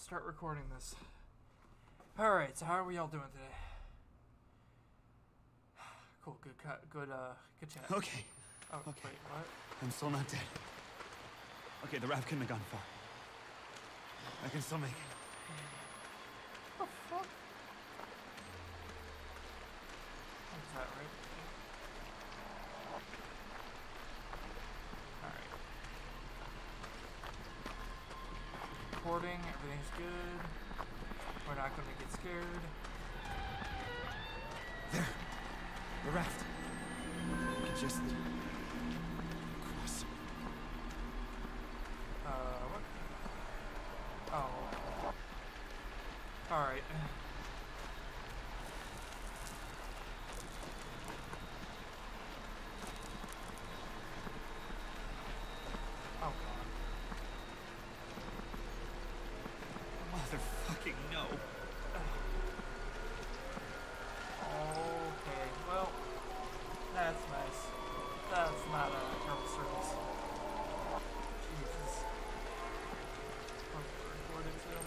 start recording this. Alright, so how are we all doing today? Cool, good cut, good, uh, good chat. Okay, Oh, okay. wait, what? I'm still not dead. Okay, the raft couldn't have gone far. I can still make it. What the fuck? Is that right? Alright. Everything's good. We're not gonna get scared. There, the raft. Just cross. Uh, what? Oh. Alright. Oh god. Motherfucking no. Okay, well, that's nice. That's not a terrible service. Jesus. Oh, recorded too.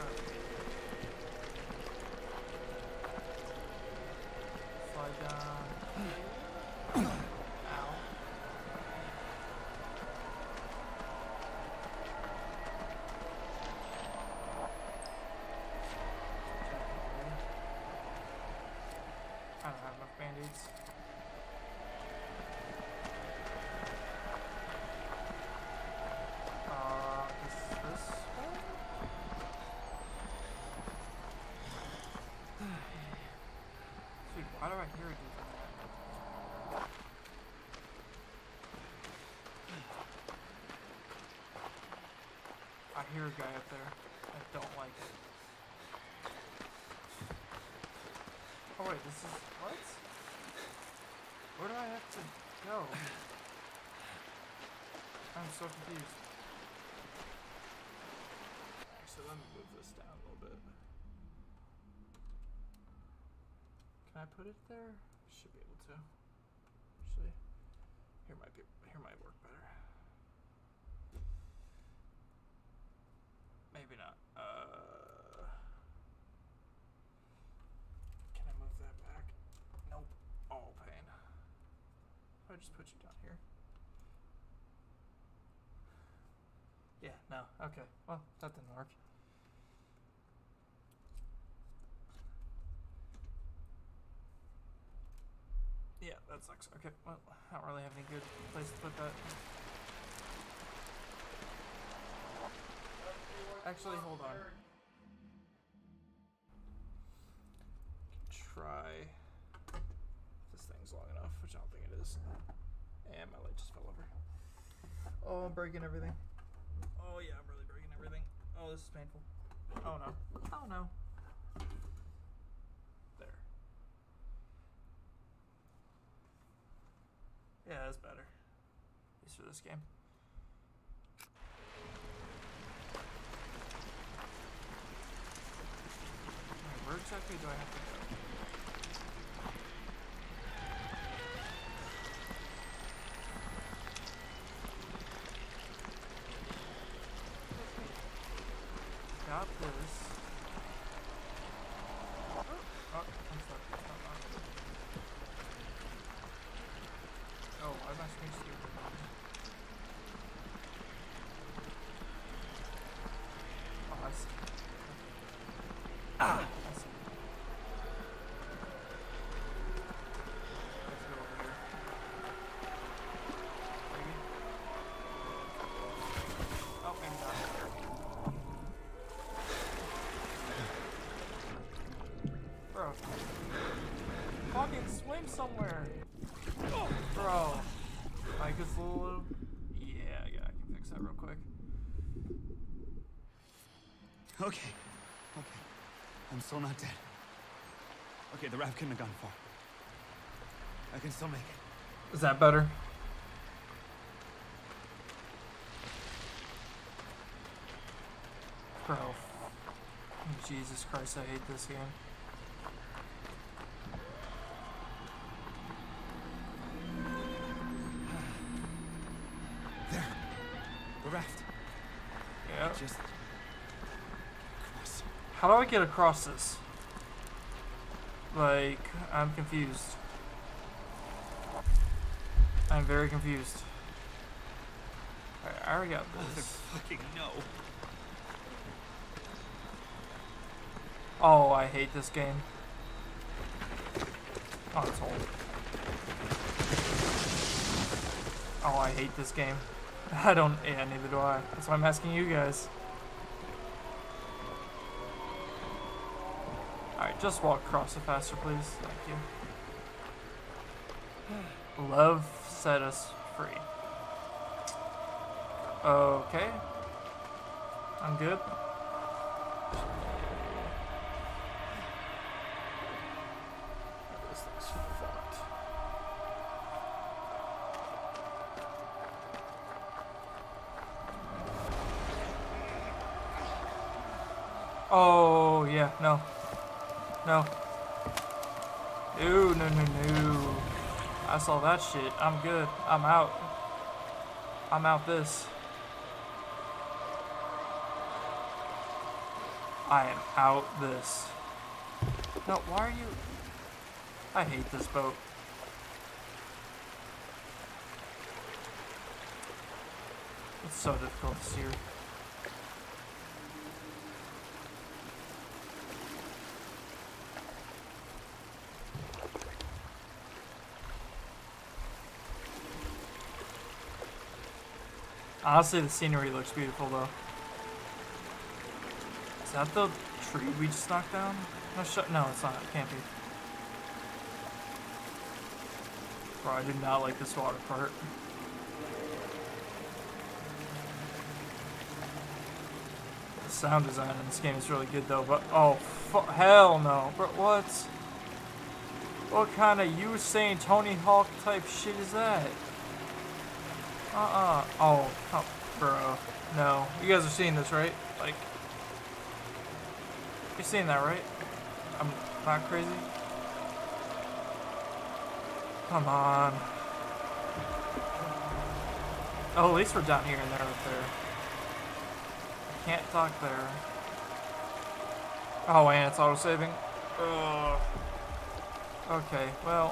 Alright. Slide down. Ow. I don't have enough band-aids. Uh, is this one? Dude, why do I hear it doing that? I hear a guy up there. I don't like it. Oh wait, this is what? Where do I have to go? I'm so confused. Actually, let me move this down a little bit. Can I put it there? Should be able to. Actually, here might be here might work better. Maybe not. Uh. Can I move that back? Nope. Oh, pain. I just put you down here. Yeah, no. Okay. Well, that didn't work. Yeah, that sucks. Okay, well, I don't really have any good place to put that. Actually, hold on. Oh, I'm breaking everything. Oh yeah, I'm really breaking everything. Oh, this is painful. Oh no. Oh no. There. Yeah, that's better. At least for this game. Where exactly do I have to go? Got this. Fucking swim somewhere. Bro. Like this little. Yeah, yeah, I can fix that real quick. Okay, okay. I'm still not dead. Okay, the raft couldn't have gone far. I can still make it. Is that better? Bro. Jesus Christ, I hate this game. I get across this? Like, I'm confused. I'm very confused. Alright, I already got this. Fucking no. Oh, I hate this game. Oh, it's old. Oh, I hate this game. I don't, yeah, neither do I. That's why I'm asking you guys. Just walk across it faster, please. Thank you. Love set us free. Okay. I'm good. Saw that shit. I'm good. I'm out. I'm out this. I am out this. No, why are you... I hate this boat. It's so difficult to steer. Honestly, the scenery looks beautiful though. Is that the tree we just knocked down? No, shut. No, it's not. It can't be. Bro, I do not like this water part. The sound design in this game is really good though, but oh, hell no. Bro, what? What kind of Usain Tony Hawk type shit is that? Uh-uh. Oh, oh, bro. No. You guys are seeing this, right? Like, you're seeing that, right? I'm not crazy? Come on. Oh, at least we're down here and they're up there. I can't talk there. Oh, and it's auto-saving. Ugh. Okay, well.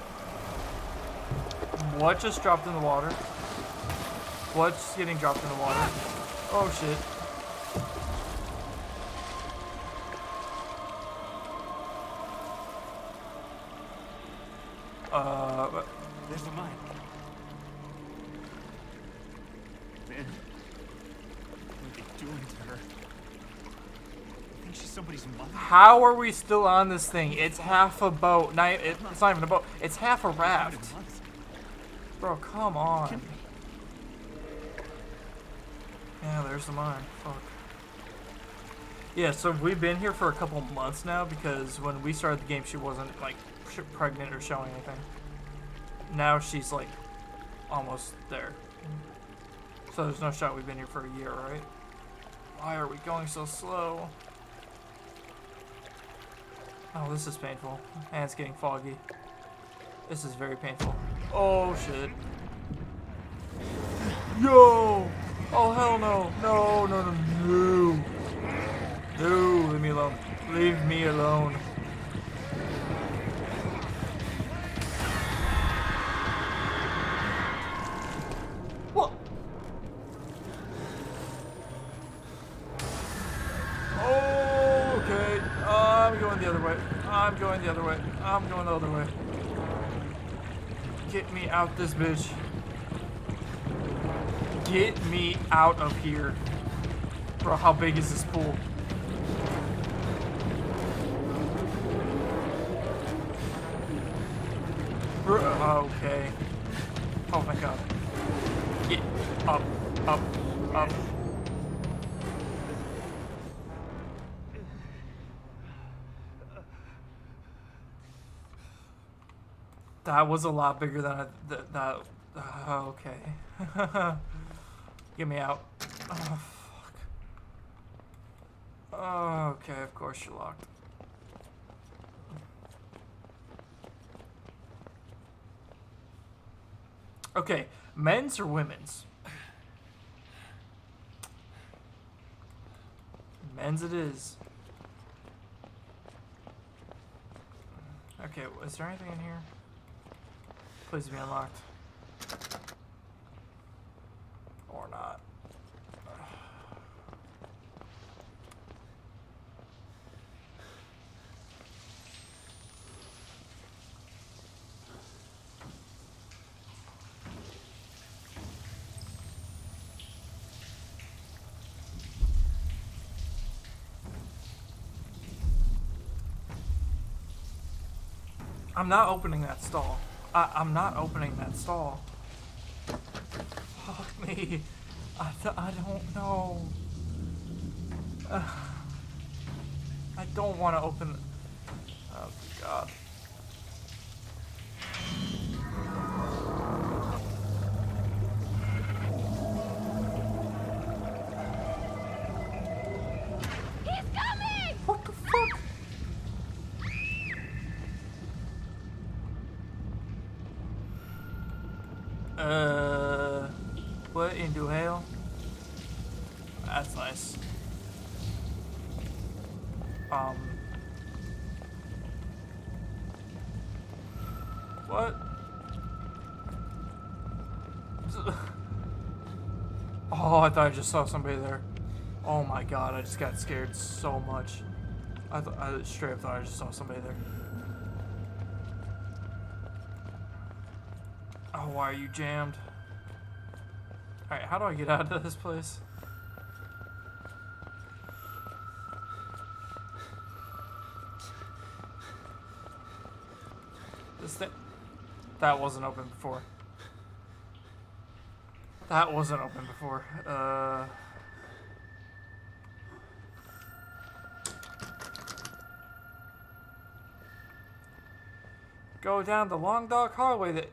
What just dropped in the water? What's getting dropped in the water? Oh shit. Uh, but- There's the mine. Man, what are they doing to her? I think she's somebody's mother. how are we still on this thing? It's half a boat. Not, it, it's not even a boat. It's half a raft. Bro, come on. Yeah, there's the mine. Fuck. Yeah, so we've been here for a couple months now because when we started the game, she wasn't like pregnant or showing anything. Now she's like almost there. So there's no shot we've been here for a year, right? Why are we going so slow? Oh, this is painful. And it's getting foggy. This is very painful. Oh shit. Yo! Oh hell no! No, no, no, no! No, leave me alone. Leave me alone. What? Okay, I'm going the other way. I'm going the other way. I'm going the other way. Get me out this bitch. Get me out of here. Bro, how big is this pool? Bro, okay. Oh my god. Get up, up, up. That was a lot bigger than I, th that. Uh, okay. Get me out. Oh, fuck. Oh, okay, of course you're locked. Okay, men's or women's? Men's it is. Okay, is there anything in here? Please be unlocked. Or not. I'm not opening that stall. I, I'm not opening that stall. Fuck me. I, th- I don't know. Uh, I don't want to open. Oh, God. Thought I just saw somebody there. Oh my god, I just got scared so much. I, th- I straight up thought I just saw somebody there. Oh, why are you jammed? Alright, how do I get out of this place? This thing. That wasn't open before. That wasn't open before. Uh. Go down the long dark hallway that.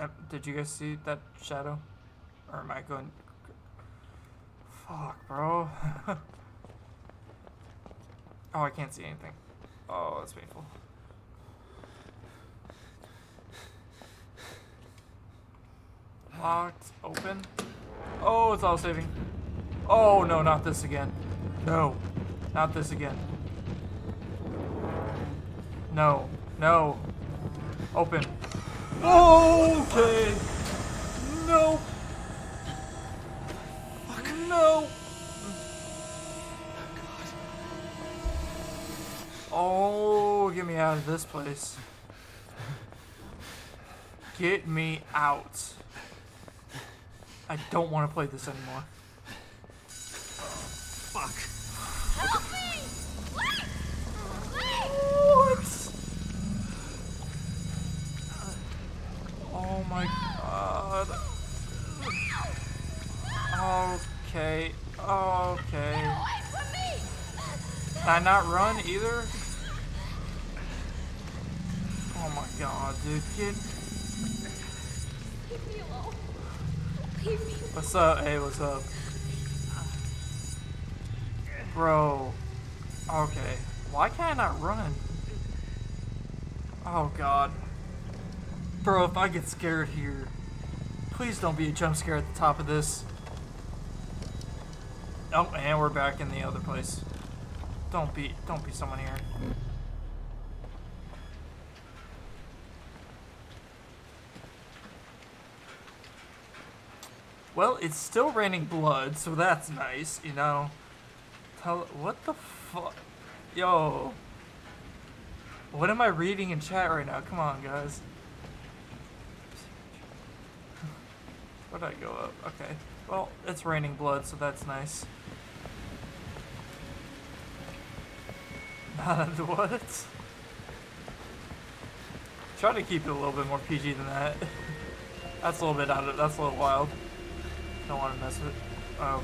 Uh, Did you guys see that shadow? Or am I going? Fuck, bro. oh, I can't see anything. Oh, that's painful. Locked, open. Oh, it's all saving. Oh, no, not this again. No, not this again. No, no. Open. Okay. No. No. Oh, get me out of this place. Get me out. I don't want to play this anymore. Fuck. Help me! Wait! Wait! What? Oh my god. Okay. Okay. Away from me! Can I not run either? Oh my god, dude. Get. Leave me alone. What's up? Hey, what's up? Bro. Okay. Why can't I not run? Oh god. Bro, if I get scared here, please don't be a jump scare at the top of this. Oh, and we're back in the other place. Don't be, don't be someone here. Well, it's still raining blood, so that's nice, you know. Tell what the fuck, yo. What am I reading in chat right now? Come on, guys. Where'd I go up? Okay. Well, it's raining blood, so that's nice. And what? Try to keep it a little bit more PG than that. That's a little bit out of that's a little wild. Don't want to mess with Okay.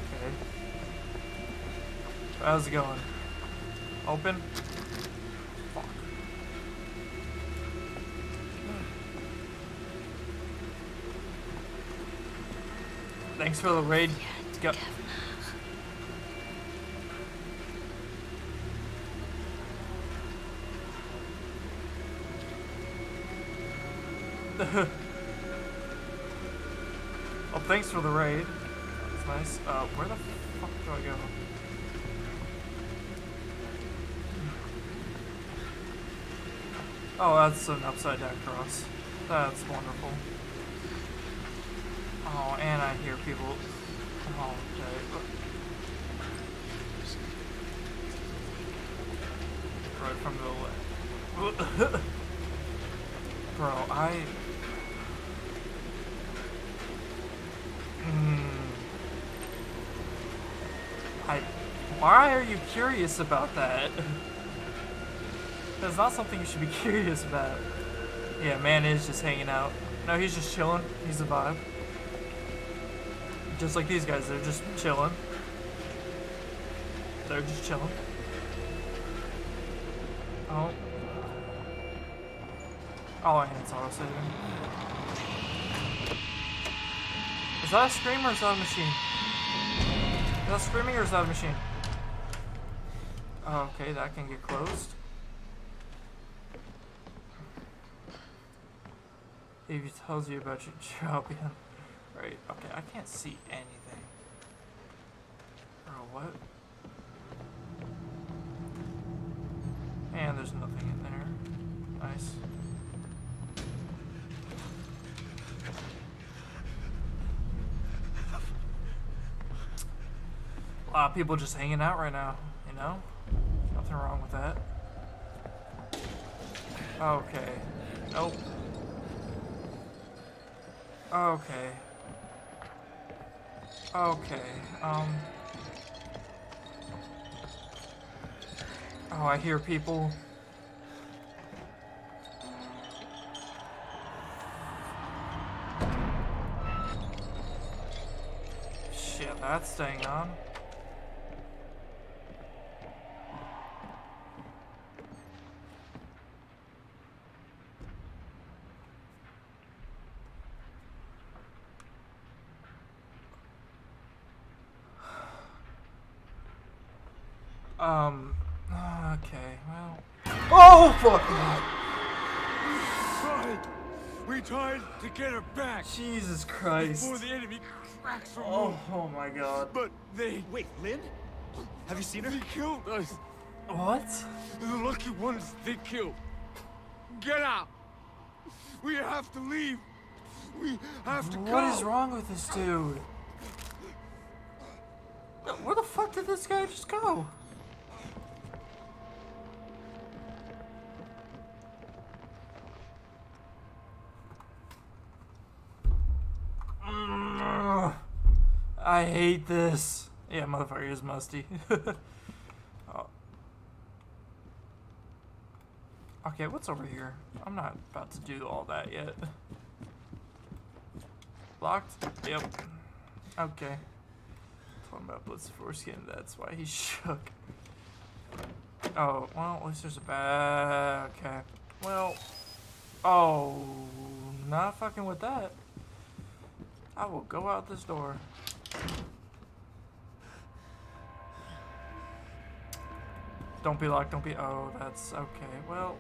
How's it going? Open? Fuck. Thanks for the raid. Go. well, thanks for the raid. That's nice. Uh, where the fuck do I go? Oh, that's an upside down cross. That's wonderful. Oh, and I hear people. Oh, okay. Right from the left. Bro, I. Hmm. I. Why are you curious about that? That's not something you should be curious about. Yeah, man is just hanging out. No, he's just chilling. He's a vibe. Just like these guys, they're just chilling. They're just chilling. Oh. Oh, and it's auto saving. Is that a scream or is that a machine? Is that screaming or is that a machine? Okay, that can get closed. If he tells you about your job, yeah. Right, okay, I can't see anything. Bro, what? And there's nothing in there. Nice. A lot of people just hanging out right now, you know? Nothing wrong with that. Okay. Nope. Okay. Okay, um... Oh, I hear people. Shit, that's staying on. Um, okay, well. Oh, fuck! tried. We tried to get her back Jesus Christ. before the enemy cracks her Oh, oh my god. But they Wait, Lynn? Have you seen her? they killed us. What? The lucky ones they killed. Get out. We have to leave. We have to go. What is wrong with this dude? Where the fuck did this guy just go? Mm, I hate this. Yeah, motherfucker is musty. Oh. Okay, what's over here? I'm not about to do all that yet. Locked? Yep. Okay. Him about Blitz foreskin, that's why he shook. Oh, well, at least there's a bad. Okay. Well. Oh, not fucking with that. I will go out this door. Don't be locked, don't be. Oh, that's okay. Well.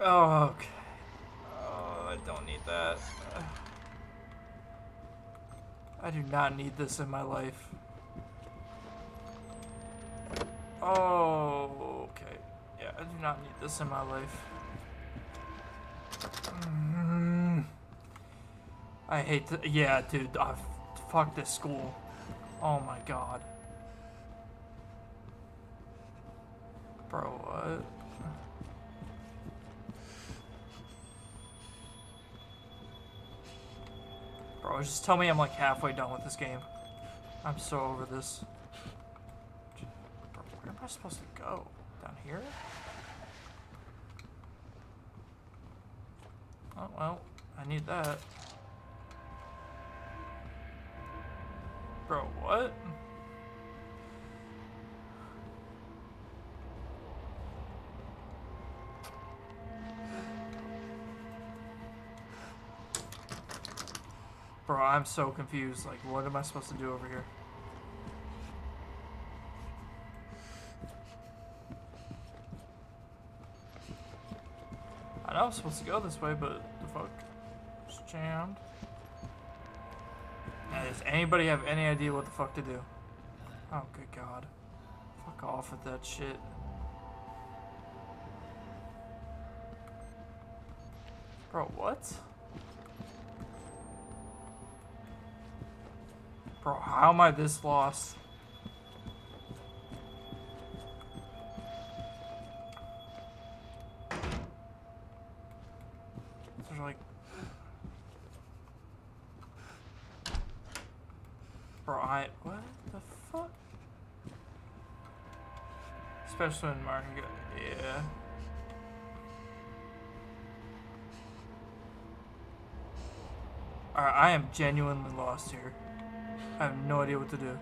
Oh, okay. Oh, I don't need that. I do not need this in my life. Oh, okay. Yeah, I do not need this in my life. Mm. I hate to. Yeah, dude. Uh, fuck this school. Oh my god. Bro, what? Bro, just tell me I'm like halfway done with this game. I'm so over this. I supposed to go? Down here? Oh, well, I need that. Bro, what? Bro, I'm so confused. Like, what am I supposed to do over here? Supposed to go this way, but the fuck? It's jammed. Now, does anybody have any idea what the fuck to do? Oh, good god. Fuck off with that shit. Bro, what? Bro, how am I this lost? When Martin. Yeah. Alright, I am genuinely lost here. I have no idea what to do.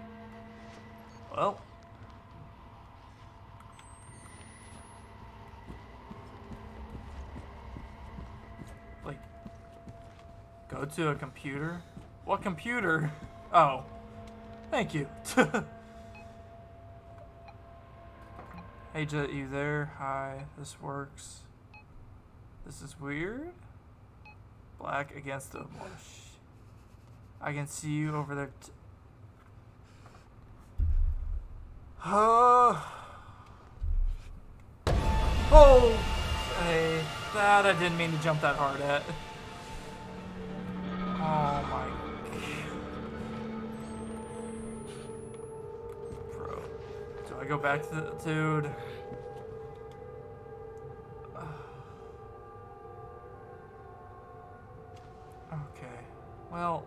Well. Like, go to a computer? What computer? Oh. Thank you. hey, Jet, you there? Hi, this works. This is weird. Black against the bush. I can see you over there. Oh. oh! Hey, that I didn't mean to jump that hard at. I go back to the dude? Okay. Well.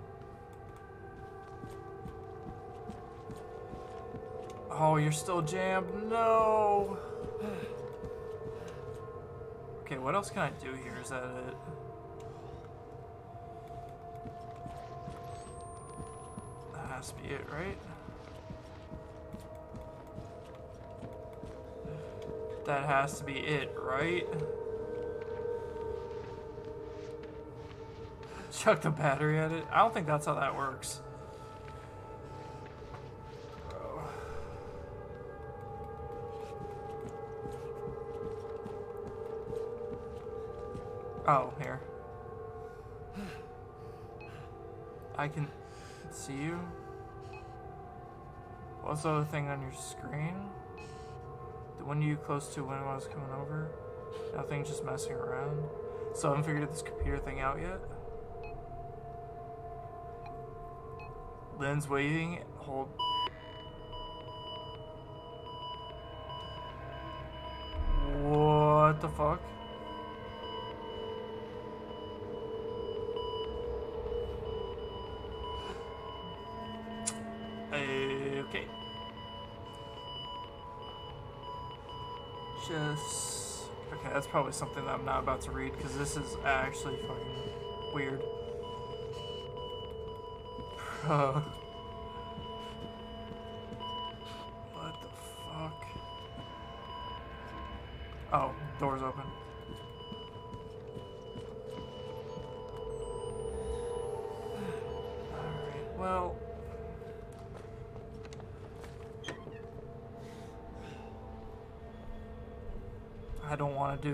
Oh, you're still jammed? No! Okay, what else can I do here? Is that it? That has to be it, right? That has to be it, right? Chuck the battery at it? I don't think that's how that works. Oh, here. I can see you. What's the other thing on your screen? The one you close to when I was coming over? Nothing, just messing around. So I haven't figured this computer thing out yet. Lynn's waiting. Hold. What the fuck? Just... Okay, that's probably something that I'm not about to read, because this is actually fucking weird. Bro. Oh.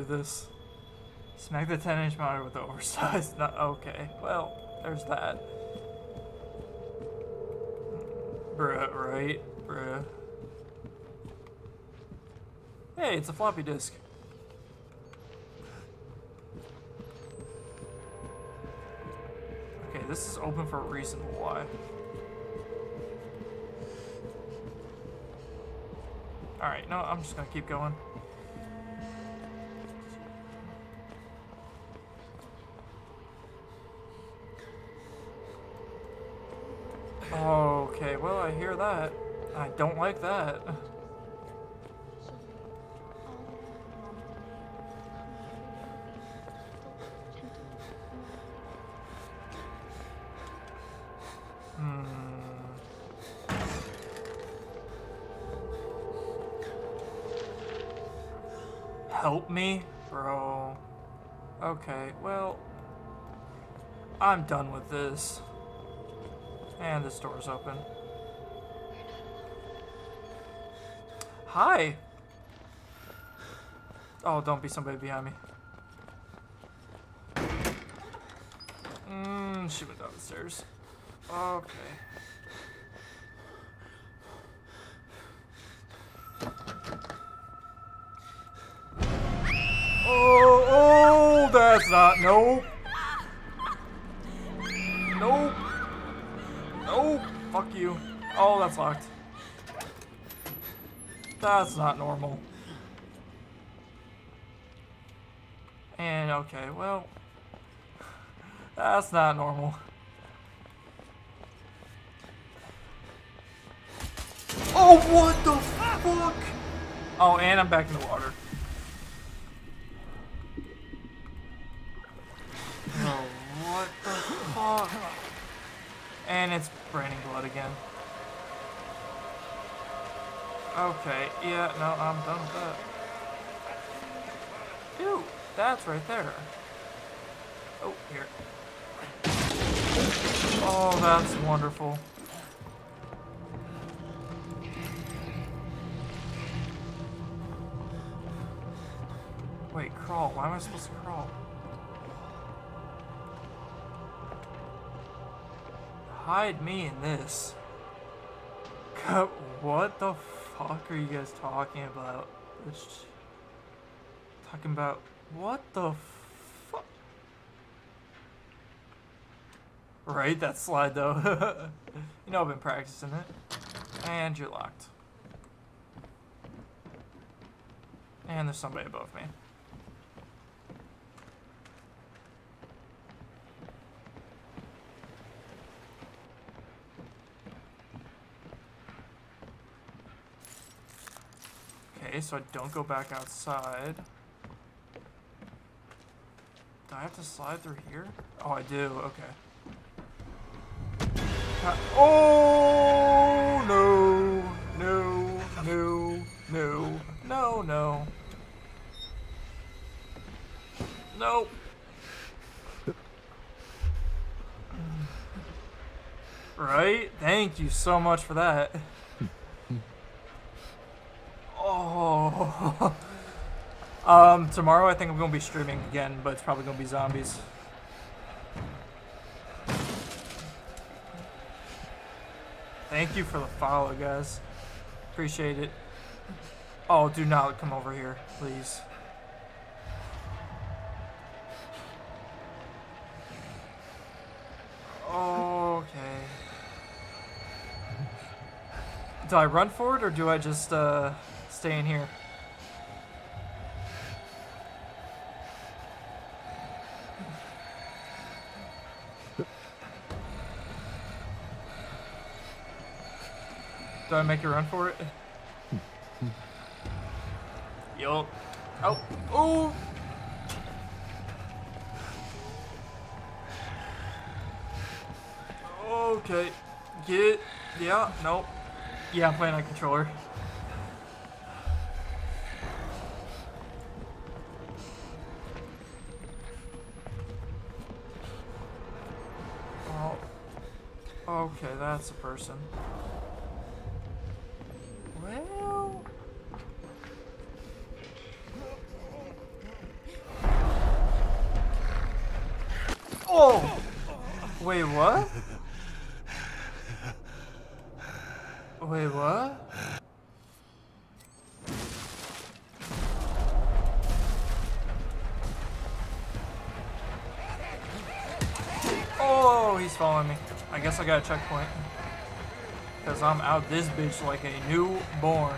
This. Smack the 10 inch monitor with the oversized. Not okay. Well, there's that. Bruh, right? Bruh. Hey, it's a floppy disk. Okay, this is open for a reason. Why? Alright, no, I'm just gonna keep going. Don't like that. Hmm. Help me? Bro. Okay, well... I'm done with this. And this door's open. Hi. Oh, don't be somebody behind me. Mmm, she went down the stairs. Okay. Oh, oh, that's not, no. That's not normal. And okay, well, that's not normal. Oh, what the fuck? Oh, and I'm back in the water. Oh, what the fuck? And it's raining blood again. Okay, yeah, no, I'm done with that. Ew, that's right there. Oh, here. Oh, that's wonderful. Wait, crawl. Why am I supposed to crawl? Hide me in this. What the fuck are you guys talking about? This- Talking about what the fuck? Right, that slide though. you know I've been practicing it. And you're locked. And there's somebody above me. So I don't go back outside. Do I have to slide through here? Oh, I do. Okay. Oh no, no, no, no, no, no. Nope. Right? Thank you so much for that. Um, tomorrow I think I'm gonna be streaming again, but it's probably gonna be zombies. Thank you for the follow, guys. Appreciate it. Oh, do not come over here, please. Okay. Do I run for it or do I just uh, stay in here? Do I make a run for it? Yup. Oh. Oh. Okay. Get. Yeah. Nope. Yeah, I'm playing on controller. Oh. Okay, that's a person. Wait, what? Wait, what? Oh, he's following me. I guess I got a checkpoint. Because I'm out this bitch like a newborn.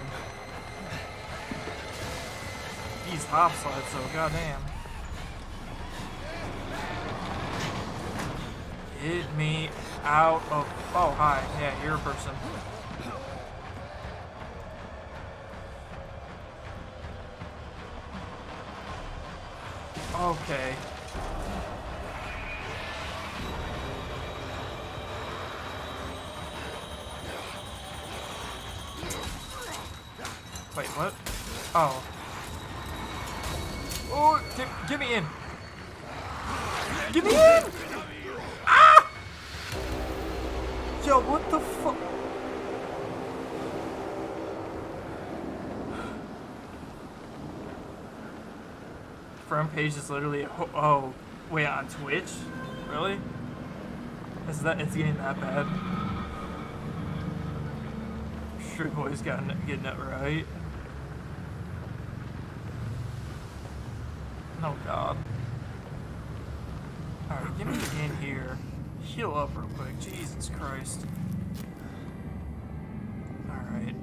These hop slides though, goddamn. Get me out of. Oh, hi. Yeah, you're a person. Okay. Wait, what? Oh. Oh, get, get me in. Get me in! Yo, what the fuck? Front page is literally. ho- Oh, wait, on Twitch? Really? Is that it's getting that bad? Sure, boys got getting it right. Oh God. All right, get me in here. Heal up real quick. Jesus Christ. All right.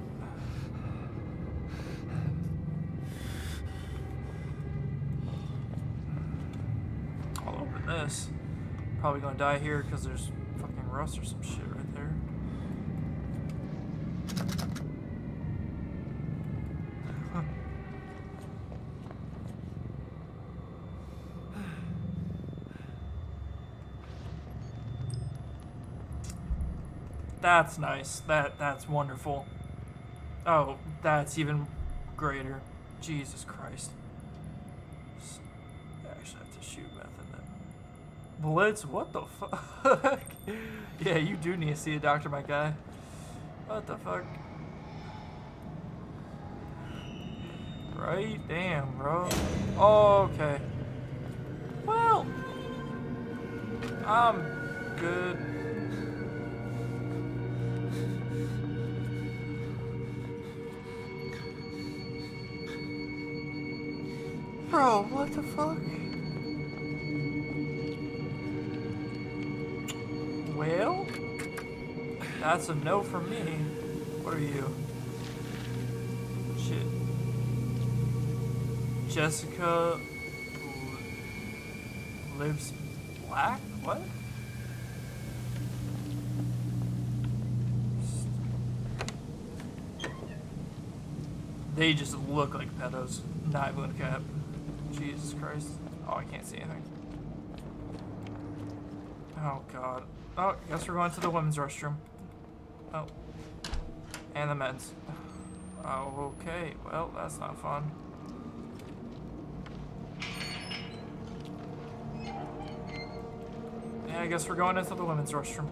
I'll open this. Probably gonna die here because there's fucking rust or some shit right there. Huh. That's nice. That that's wonderful. Oh, that's even greater. Jesus Christ. I actually have to shoot meth in it. Blitz, what the fuck? yeah, you do need to see a doctor, my guy. What the fuck? Right? Damn, bro. Okay. Well, I'm good. Bro, what the fuck? Well, that's a no for me. What are you? Shit. Jessica lives black? What? They just look like pedos. Not even cap. Jesus Christ. Oh, I can't see anything. Oh, God. Oh, guess we're going to the women's restroom. Oh. And the men's. Oh, okay. Well, that's not fun. Yeah, I guess we're going into the women's restroom.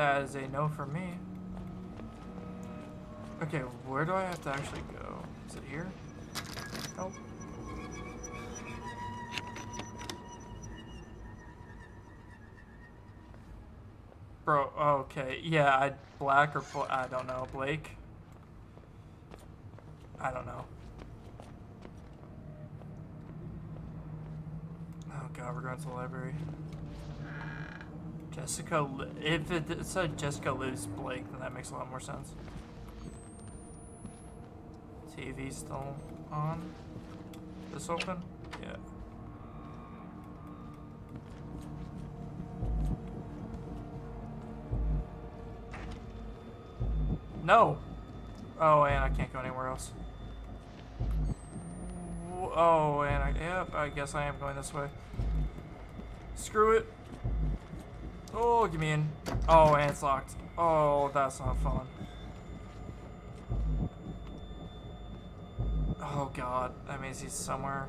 That is a no for me. Okay, where do I have to actually go? Is it here? Nope. Bro, okay. Yeah, I black or Bla- I don't know. Blake? I don't know. Oh god, we're going to the library. Jessica, if it, said Jessica lives Blake, then that makes a lot more sense. TV still on? This open? Yeah. No! Oh, and I can't go anywhere else. Oh, and I, yep, I guess I am going this way. Screw it. Oh, give me in. Oh, and it's locked. Oh, that's not fun. Oh god, that means he's somewhere.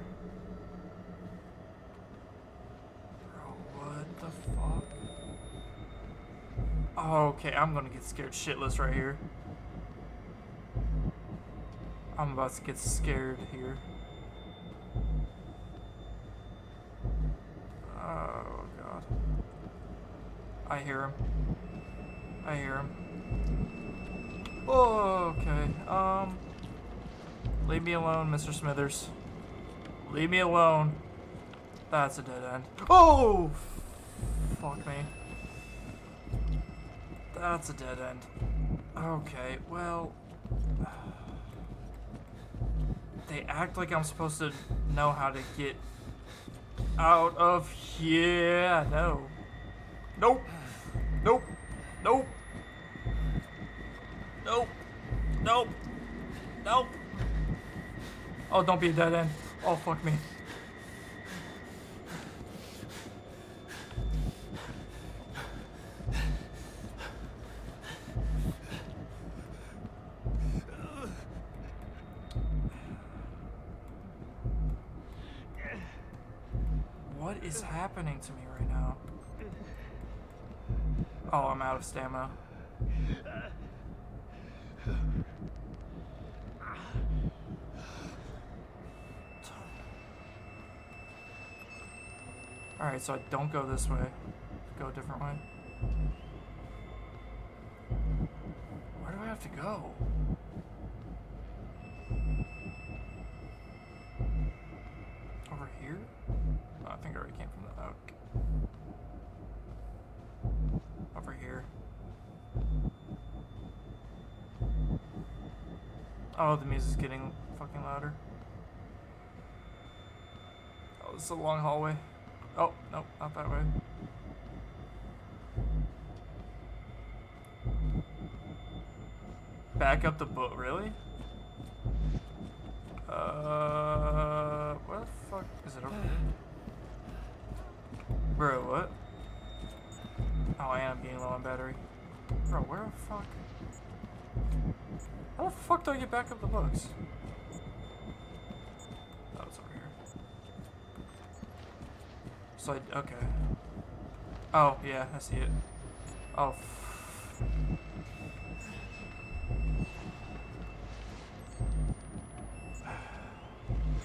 Bro, what the fuck? Okay, I'm gonna get scared shitless right here. I'm about to get scared here. Oh god. I hear him. I hear him. Oh, okay. Um. Leave me alone, Mr. Smithers. Leave me alone. That's a dead end. Oh! Fuck me. That's a dead end. Okay, well. They act like I'm supposed to know how to get out of here. No. Nope. Nope. Nope. Nope. Nope. Nope. Oh, don't be a dead end. Oh, fuck me. What is happening to me right now? Oh, I'm out of stamina. So I don't go this way. Go a different way. Where do I have to go? Over here? Oh, I think I already came from the. Okay. Over here. Oh, the music's getting fucking louder. Oh, this is a long hallway. Oh, no, not that way. Back up the boat, really? Uh, where the fuck is it over here? Bro, what? Oh, I am getting low on battery. Bro, where the fuck? How the fuck do I get back up the books? So I, okay. Oh, yeah, I see it. Oh. f-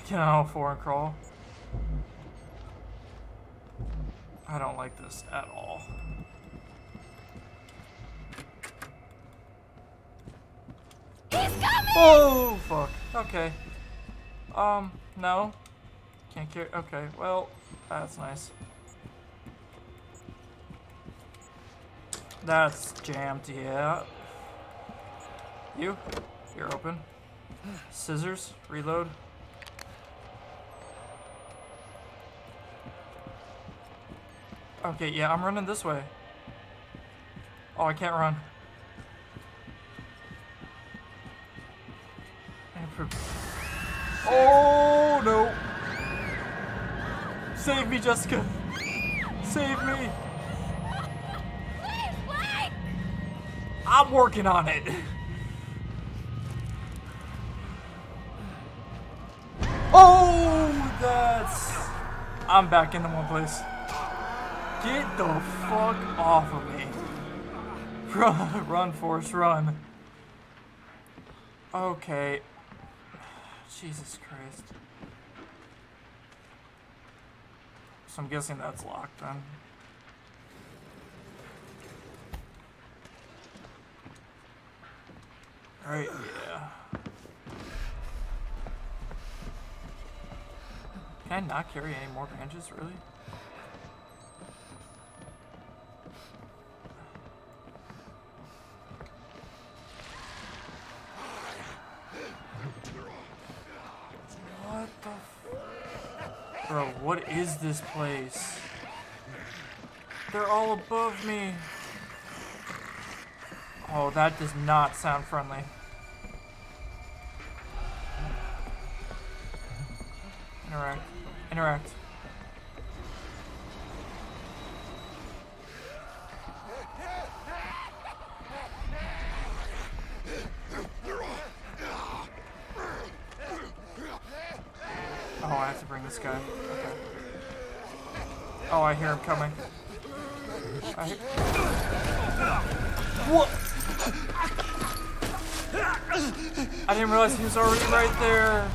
Get on all four and crawl. I don't like this at all. He's coming! Oh, fuck. Okay. Um, no. Can't carry. Okay, well, that's nice. That's jammed, yeah. You? You're open. Scissors, reload. Okay, yeah, I'm running this way. Oh, I can't run. Oh no! Save me, Jessica! Save me! Please, wait! I'm working on it. Oh, that's. I'm back into one place. Get the fuck off of me. Run, run, Force, run. Okay. Jesus Christ. So I'm guessing that's locked then. Right, yeah. Can I not carry any more branches, really? What the f- Bro, what is this place? They're all above me. Oh, that does not sound friendly. Interact. Interact. Oh, I have to bring this guy. Okay. Oh, I hear him coming. I hear- What? I didn't realize he was already right there.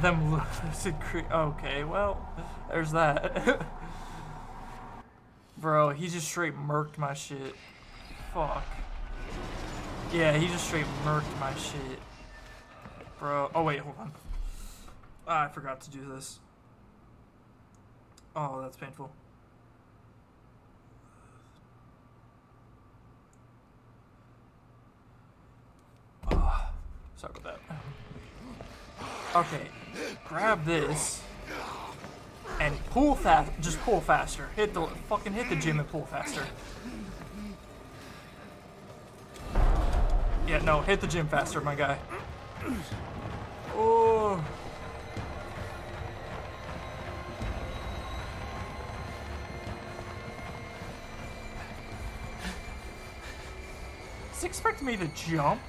Them lucid cre- Okay, well, there's that. Bro, he just straight murked my shit. Fuck. Yeah, he just straight murked my shit. Bro, oh wait, hold on. Ah, I forgot to do this. Oh, that's painful. Ah, sorry about that. Okay, grab this and pull fast. Just pull faster. Hit the fucking hit the gym and pull faster. Yeah, no, hit the gym faster, my guy. Oh. Does expect me to jump?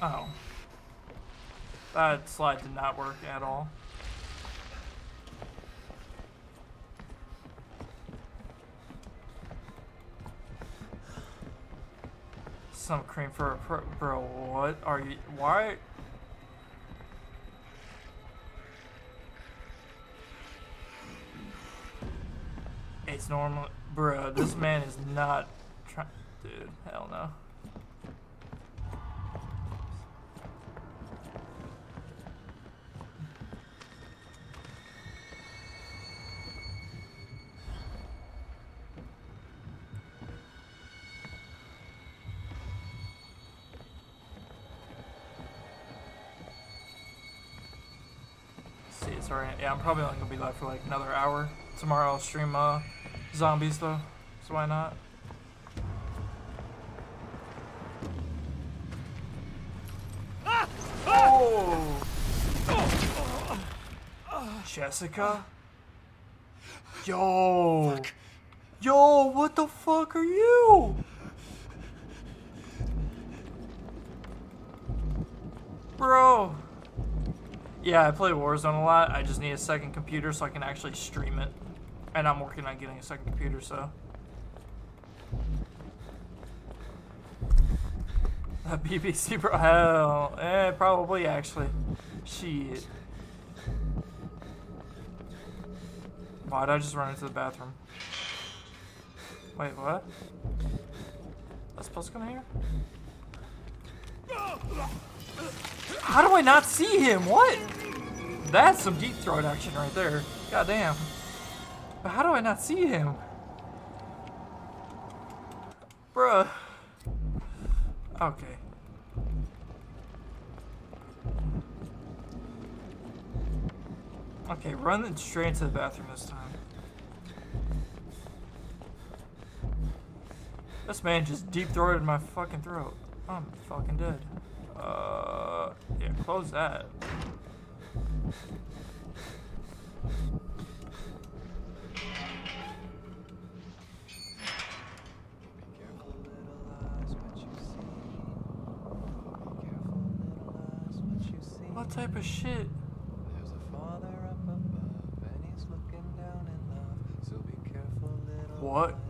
Oh. That slide did not work at all. Some cream for a pro- bro, what are you- why- It's normal- bro. This man is not trying. Dude, hell no. See, it's. Yeah, I'm probably only gonna be live for like another hour. Tomorrow I'll stream uh, zombies though, so why not? Oh! Jessica? Yo! Yo, what the fuck are you? Bro. Yeah, I play Warzone a lot. I just need a second computer so I can actually stream it. And I'm working on getting a second computer, so. A BBC bro, hell, eh, probably actually. Shit. Why'd I just run into the bathroom? Wait, what? That's supposed to come here? How do I not see him? What? That's some deep throat action right there. God damn. But how do I not see him? Bruh. Okay. Okay, run straight to the bathroom this time. This man just deep throated my fucking throat. I'm fucking dead. Uh, yeah, close that.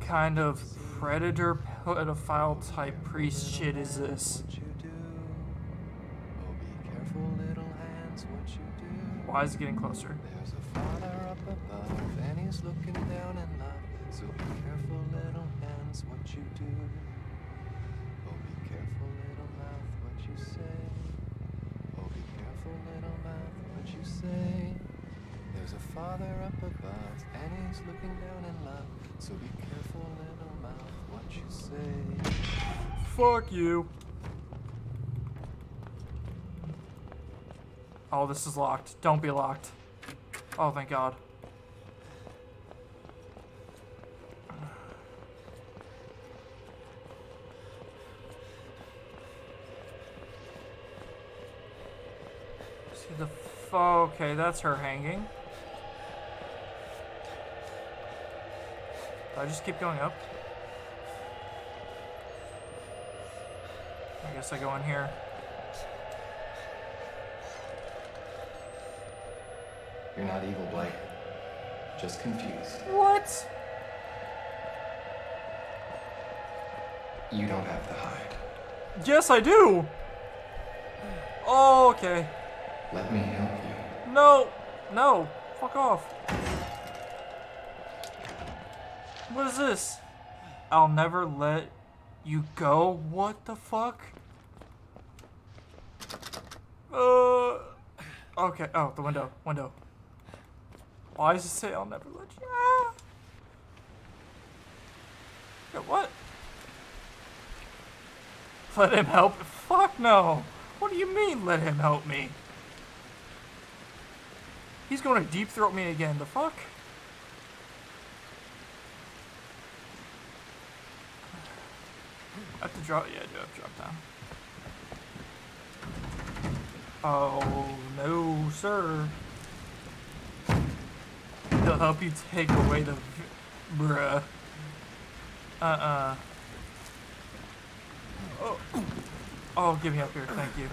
Kind of predator pedophile type priest shit is this? Why is it getting closer? There's a father up above, and he's looking down in love. So be careful, little hands, what you do. Oh, be careful, little mouth, what you say. Oh, be careful, little mouth, what you say. There's a father up above, and he's looking down in love. So be careful, little mouth, what you say. Fuck you. Oh, this is locked. Don't be locked. Oh, thank God. See the okay, that's her hanging. Do I just keep going up? I guess I go in here. You're not evil, Blake. Just confused. What? You don't have to hide. Yes, I do. Oh, okay. Let me help you. No, no, fuck off. What is this? I'll never let you go. What the fuck? Uh. Okay. Oh, the window. Window. Why does it say I'll never let you? Ah. Yeah, what? Let him help? Fuck no. What do you mean, let him help me? He's going to deep throat me again. The fuck? I have to drop. Yeah, I do have to drop down. Oh no, sir. He'll help you take away the, bruh. Uh uh. Oh, oh, me up here. Thank you.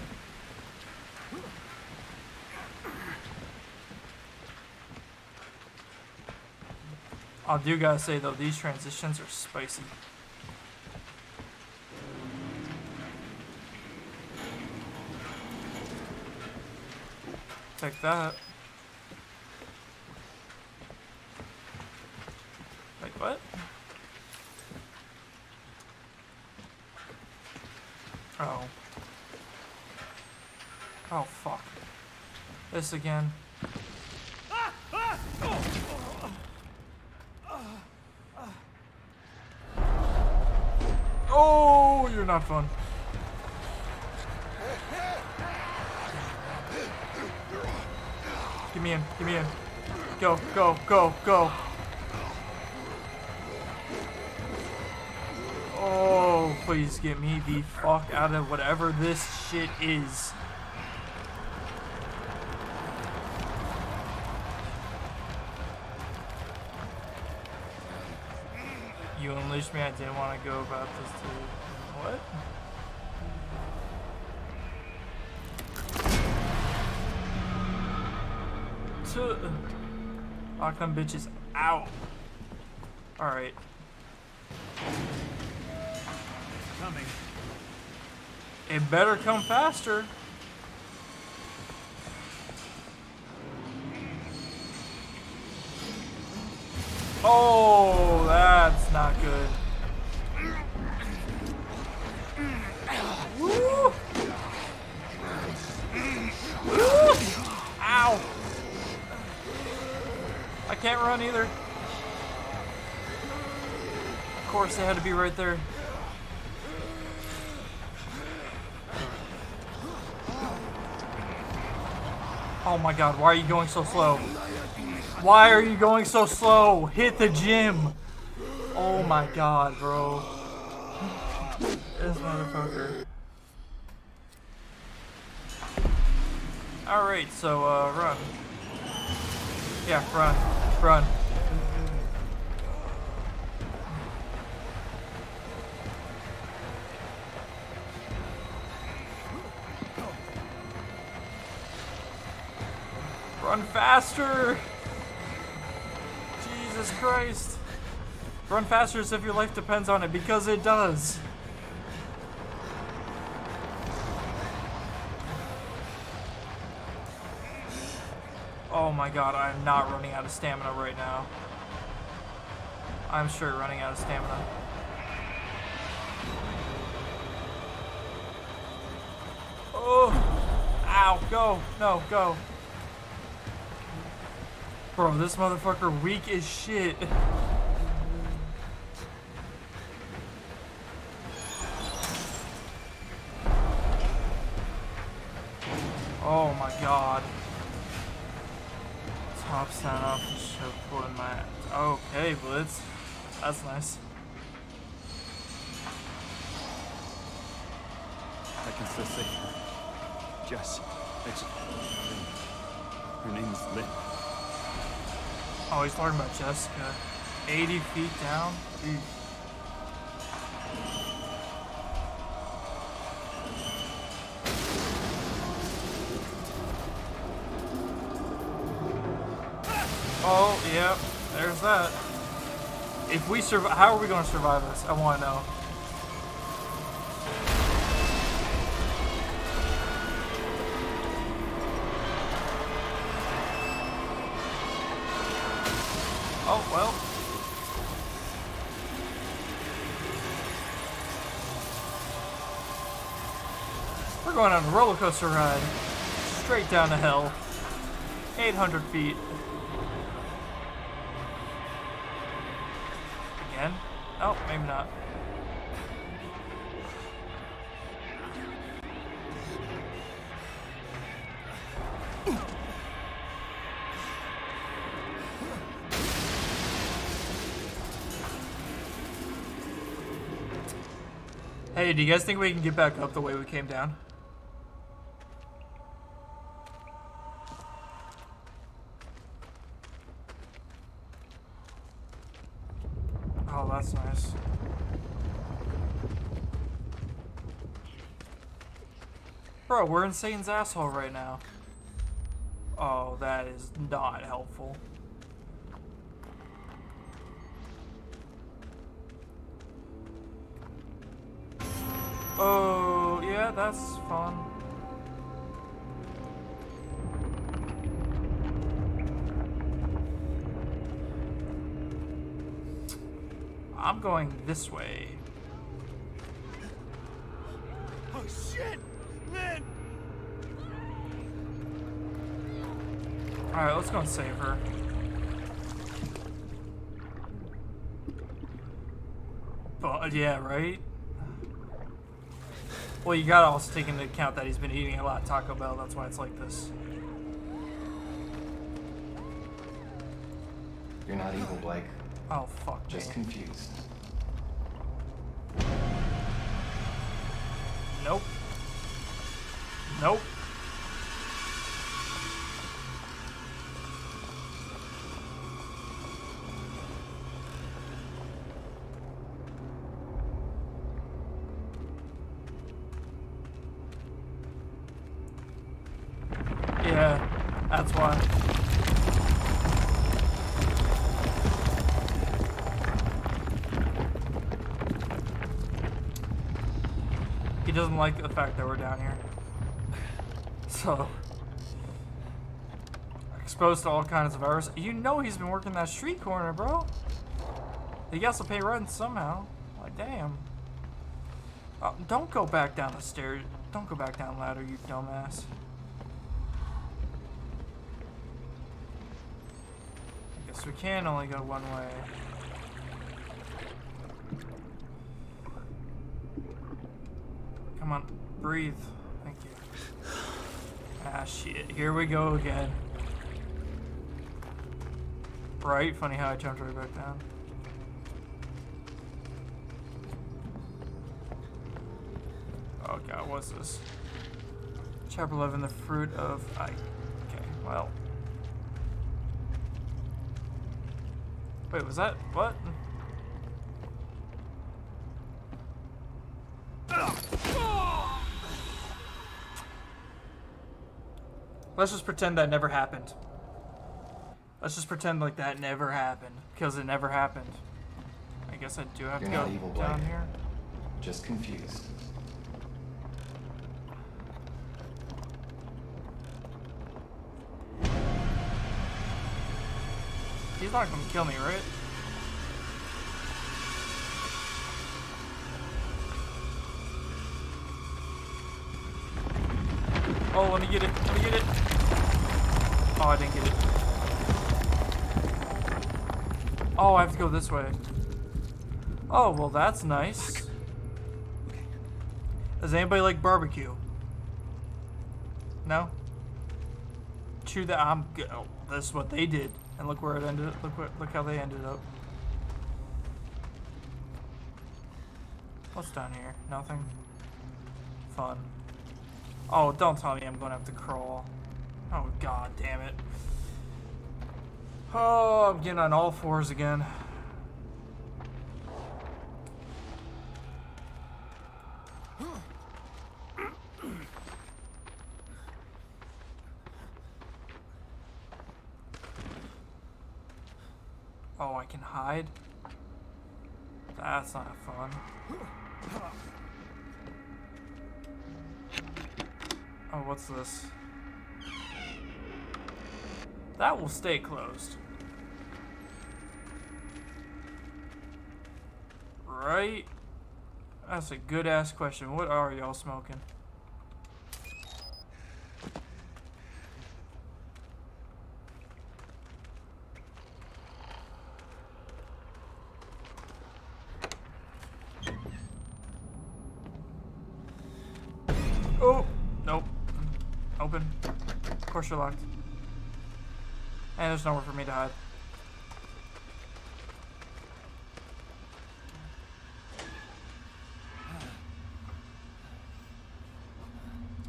I do gotta say though, these transitions are spicy. Take that. Wait, what? Oh. Oh, fuck. This again. Oh, you're not fun. Me in, get me in. Go, go, go, go. Oh, please get me the fuck out of whatever this shit is. You unleashed me, I didn't want to go about this to... Lock them bitches out. Alright. Coming. It better come faster. Oh, that's not good. Woo. Woo. Ow. I can't run either. Of course, they had to be right there. Oh my god, why are you going so slow? Why are you going so slow? Hit the gym. Oh my god, bro. This motherfucker. Alright, so, uh, run. Yeah, run. Run. Faster! Jesus Christ. Run faster as if your life depends on it, because it does. Oh my god, I'm not running out of stamina right now. I'm sure running out of stamina. Oh! Ow, go! No, go! Bro, this motherfucker weak as shit. Oh my god. Top stand up and show pulling my Okay, Blitz. That's nice. I can still see her. Jess. It's... Her name is Lynn. Oh, he's talking about Jessica. 80 feet down? Oh, yep. There's that. If we survive, how are we going to survive this? I want to know. Roller coaster ride. Straight down to hill. 800 feet. Again? Oh, maybe not. Hey, do you guys think we can get back up the way we came down? we're in Satan's asshole right now. Oh, that is not helpful. Oh, yeah, that's fun. I'm going this way. Yeah, right? Well, you gotta also take into account that he's been eating a lot of Taco Bell, that's why it's like this. You're not evil, Blake. Oh, fuck Just me. confused. He doesn't like the fact that we're down here. So, exposed to all kinds of viruses. You know he's been working that street corner, bro. He has to pay rent somehow. Like, damn. Uh, don't go back down the stairs. Don't go back down ladder, you dumbass. I guess we can only go one way. Come on, breathe. Thank you. Ah, shit. Here we go again. Right? Funny how I jumped right back down. Oh god, what's this? Chapter 11, the fruit of... I... Okay, well... Wait, was that... what? Let's just pretend that never happened. Let's just pretend like that never happened. Because it never happened. I guess I do have You're to go evil, down Blake. here. Just confused. He's not gonna kill me, right? Oh, let me get it. Let me get it. Oh, I didn't get it. Oh, I have to go this way. Oh, well, that's nice. Does anybody like barbecue? No? Chew that. I'm. Oh, this is what they did, and look where it ended. Look what. Look how they ended up. What's down here? Nothing. Fun. Oh, don't tell me I'm gonna have to crawl. Oh god damn it. Oh, I'm getting on all fours again. Oh, I can hide? That's not fun. Oh, what's this? That will stay closed. Right? That's a good ass question. What are y'all smoking? Oh, nope. Open. Of course you're locked. And there's nowhere for me to hide.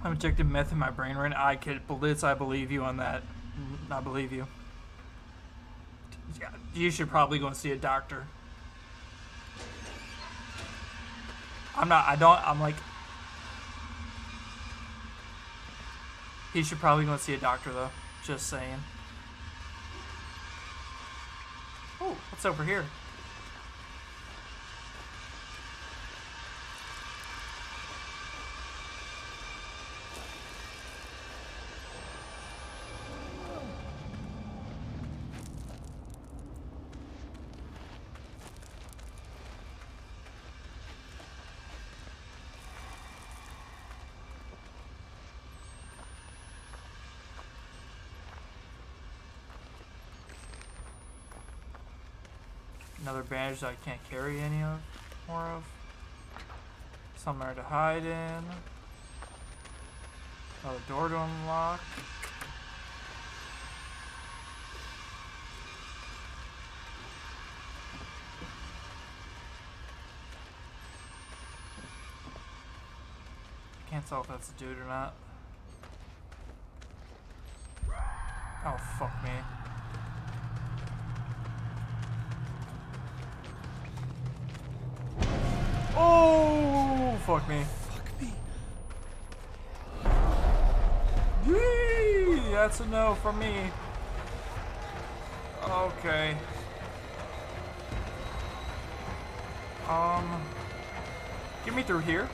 I'm injecting meth in my brain right now. I could, Blitz, I believe you on that. Mm, I believe you. Yeah, You should probably go and see a doctor. I'm not, I don't, I'm like, he should probably go and see a doctor though. Just saying. What's over here? Another bandage that I can't carry any of more of. Somewhere to hide in. Another door to unlock. Can't tell if that's a dude or not. Oh, fuck me. Fuck me. Fuck me. Yee, that's a no from me. Okay. Um, get me through here.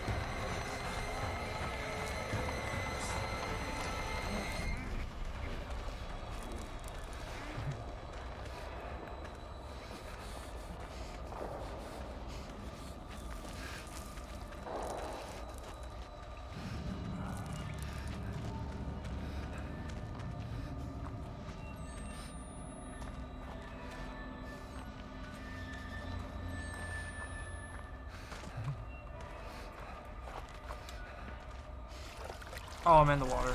I'm in the water.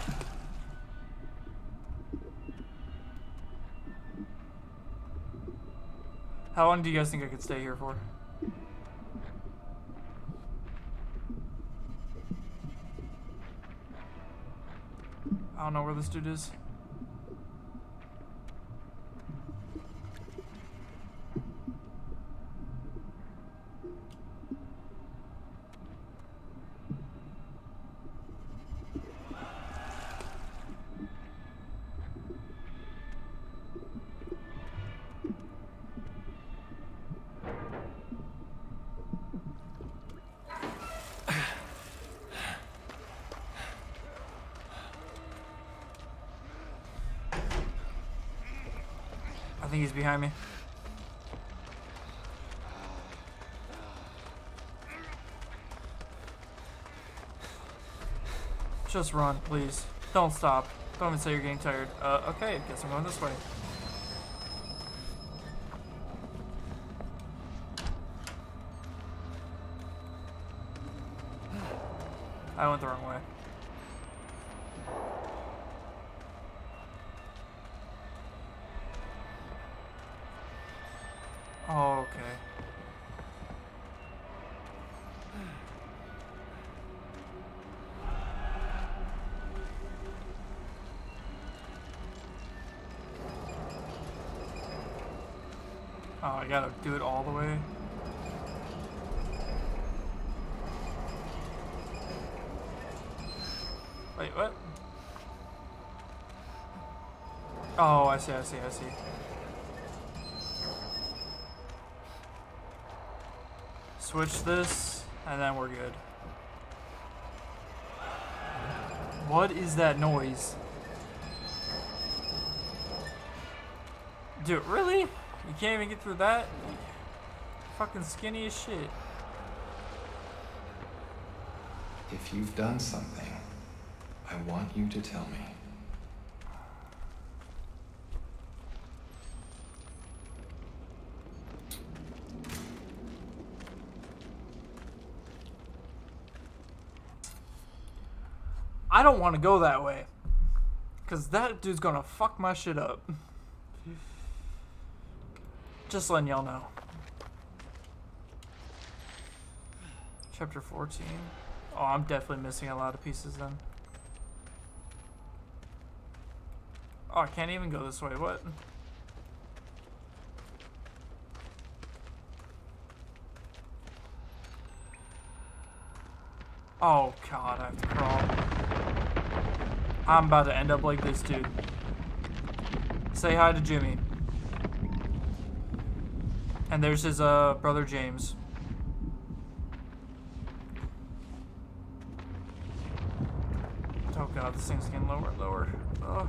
How long do you guys think I could stay here for? I don't know where this dude is. I think he's behind me. Just run, please. Don't stop. Don't even say you're getting tired. Uh, okay, guess I'm going this way. I went the wrong way. See, I see, I see. Switch this, and then we're good. What is that noise? Dude, really? You can't even get through that? Fucking skinny as shit. If you've done something, I want you to tell me. I don't want to go that way. Because that dude's gonna fuck my shit up. Just letting y'all know. Chapter 14. Oh, I'm definitely missing a lot of pieces then. Oh, I can't even go this way. What? Oh god, I have to crawl. I'm about to end up like this dude. Say hi to Jimmy. And there's his uh brother James. Oh god, this thing's getting lower and lower. Ugh.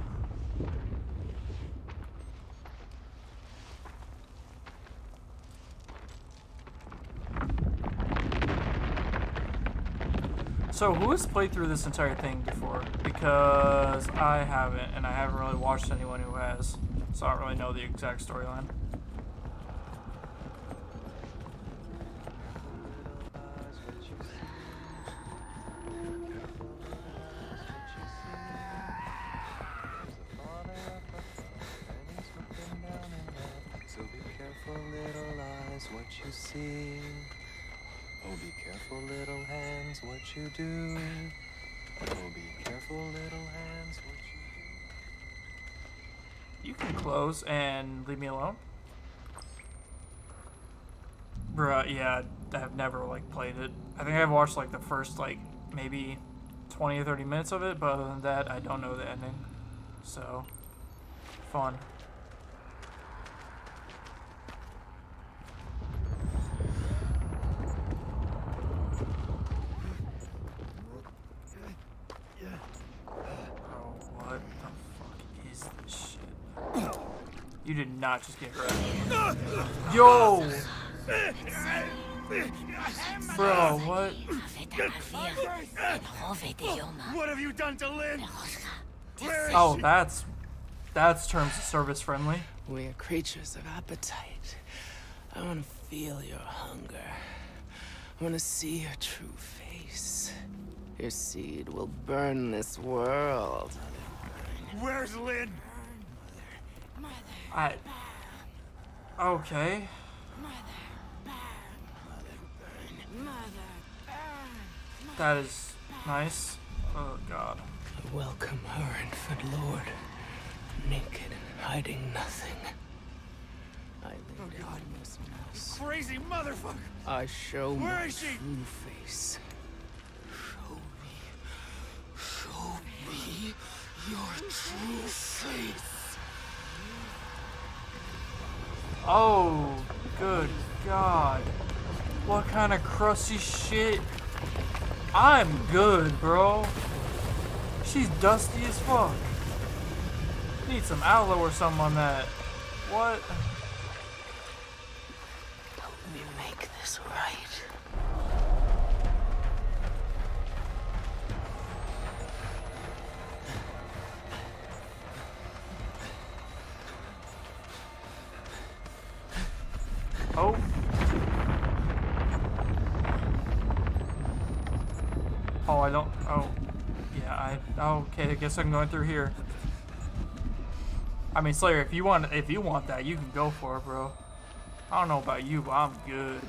So who has played through this entire thing before? Because I haven't, and I haven't really watched anyone who has. So I don't really know the exact storyline. You can close and leave me alone. Bruh, yeah, I've never like played it. I think I've watched like the first like maybe 20 or 30 minutes of it, but other than that, I don't know the ending. So, fun. Oh, what the fuck is this shit? You did not just get grabbed. Yo! Bro, what? What have you done to Lynn? Oh, that's that's terms of service friendly. We are creatures of appetite. I want to feel your hunger. I want to see your true face. Your seed will burn this world. Where's Lynn? I. Okay. That is nice. Oh god. I welcome her infant lord. Naked, hiding nothing. I lay down this mouse. Crazy motherfucker! I show Where my is she? true face. Show me. Show me your true face. Oh, good god. What kind of crusty shit? I'm good, bro. She's dusty as fuck. Need some aloe or something on that. What? Oh, I don't. Oh. Yeah, I. oh, Okay, I guess I'm going through here. I mean, Slayer, if you want, if you want that, you can go for it, bro. I don't know about you, but I'm good.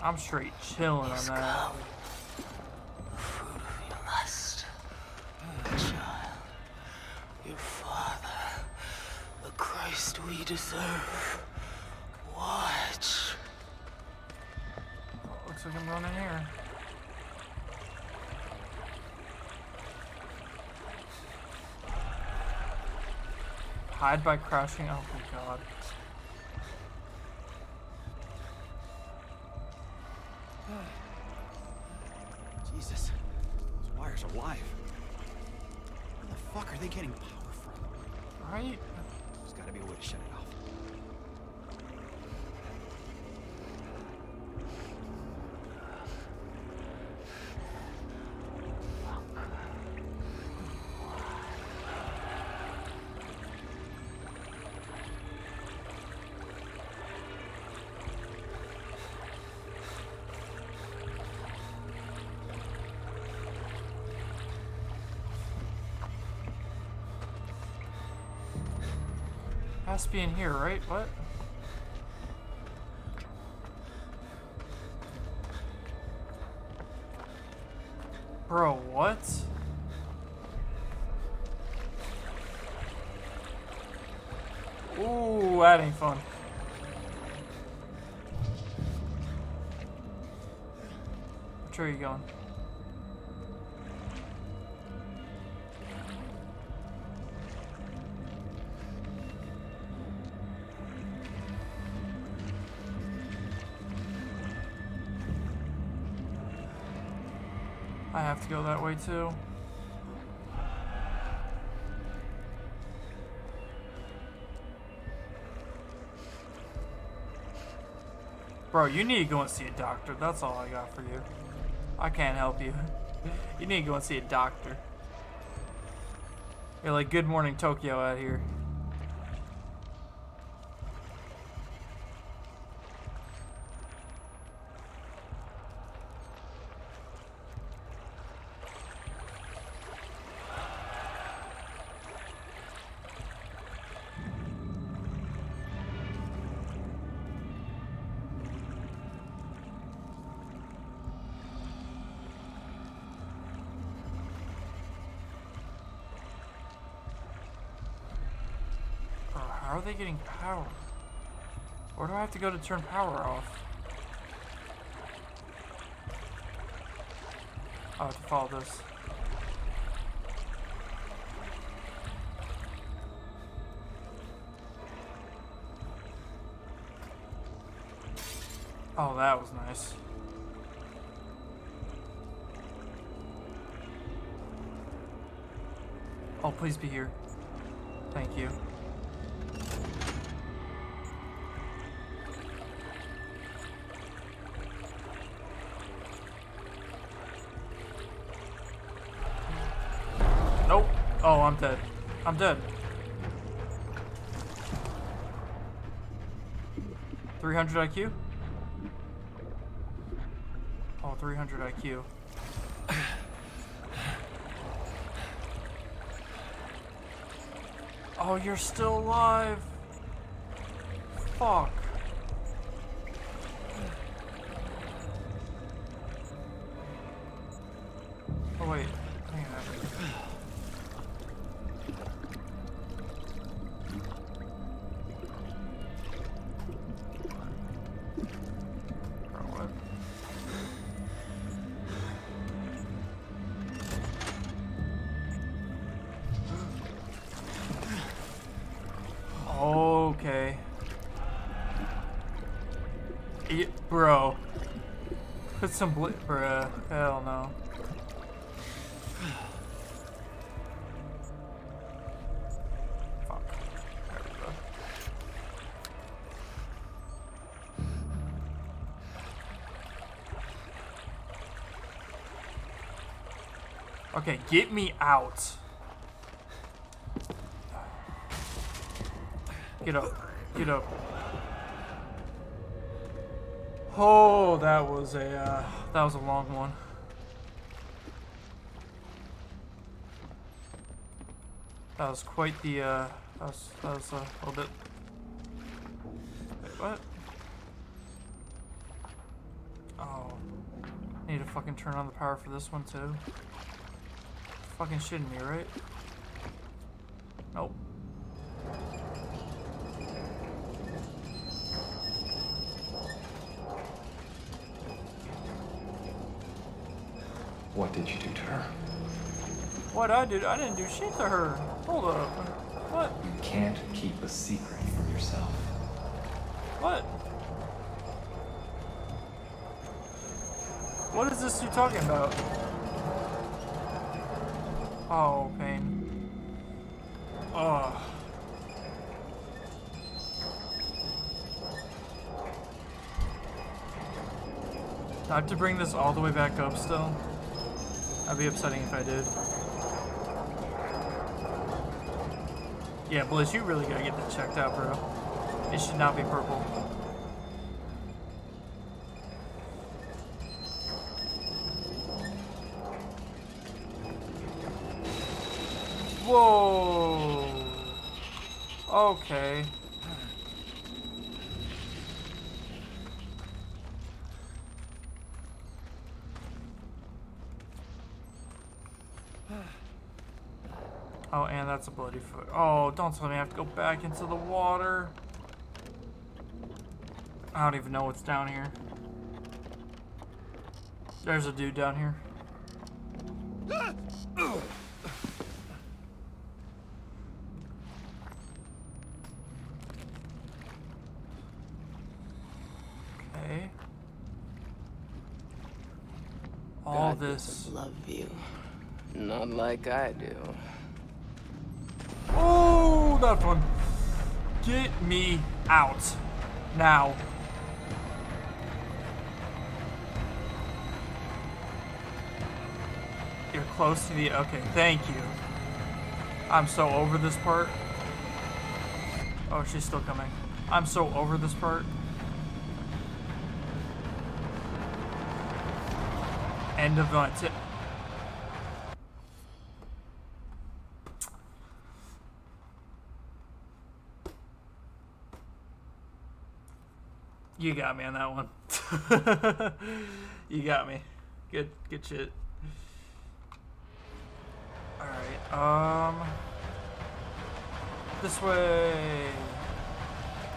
I'm straight chilling on that. Fruit of your lust. Child. Your father. The Christ we deserve. Watch. Oh, looks like I'm running here. Hide by crashing. Oh my god. Jesus. Those wires are live. Where the fuck are they getting power from? Right? There's gotta be a way to shut it Has to be in here, right? What? Go that way too. Bro, you need to go and see a doctor. That's all I got for you. I can't help you. You need to go and see a doctor. You're like Good Morning Tokyo out here. How are they getting power? Where do I have to go to turn power off? I have to follow this. Oh, that was nice. Oh, please be here. Thank you. Dead. 300 IQ? Oh, 300 IQ. Oh, you're still alive. Fuck. Bro. Put some bl- bruh. Hell no. Okay, get me out. Get up. Get up. Oh, that was a uh, that was a long one. That was quite the uh, that was that was a little bit. Wait, what? Oh, I need to fucking turn on the power for this one too. Fucking shitting me, right? Nope. What did you do to her? What I did? I didn't do shit to her. Hold up. What? You can't keep a secret from yourself. What? What is this you're talking about? Oh, pain. Ugh. I have to bring this all the way back up still. That'd be upsetting if I did. Yeah, Bliss, you really gotta get that checked out, bro. It should not be purple. Whoa. Okay. Oh, and that's a bloody foot. Oh, don't tell me I have to go back into the water. I don't even know what's down here. There's a dude down here. Okay. All God this. love you. Not like I do. Get me out. Now. You're close to the. Okay, thank you. I'm so over this part. Oh, she's still coming. I'm so over this part. End of my tip. You got me on that one. you got me. Good, good shit. All right. Um, this way.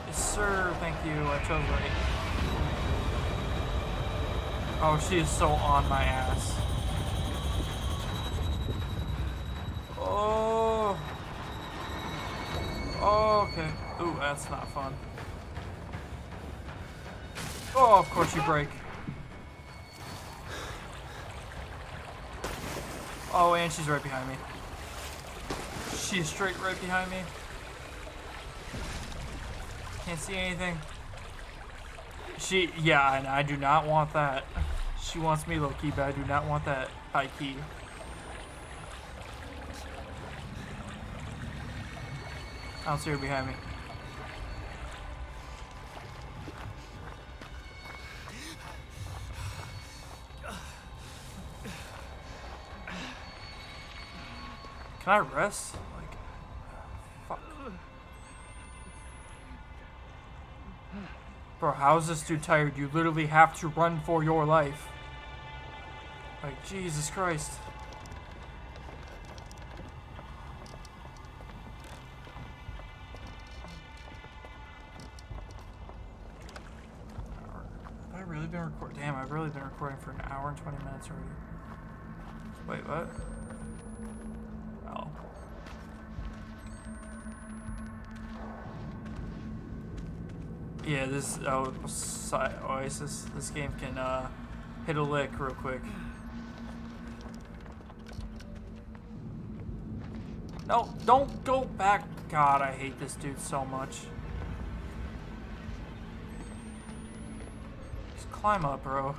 Yes, sir. Thank you. I chose right. Oh, she is so on my ass. Oh. Oh, okay. Ooh, that's not fun. Oh, of course you break. Oh, and she's right behind me. She's straight right behind me. Can't see anything. She, yeah, and I do not want that. She wants me low key, but I do not want that high key. I don't see her behind me. Can I rest? Like, fuck. Bro, how is this dude tired? You literally have to run for your life. Like, Jesus Christ. Have I really been recording? Damn, I've really been recording for an hour and 20 minutes already. Wait, what? Yeah, this oh, Oasis. This game can uh, hit a lick real quick. No, don't go back. God, I hate this dude so much. Just climb up, bro.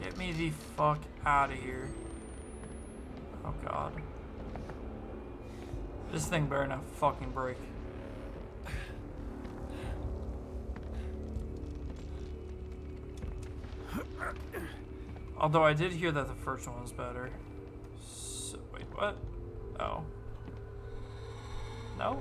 Get me the fuck out of here. Oh god. This thing better not fucking break. Although I did hear that the first one was better. So, wait, what? Oh. No?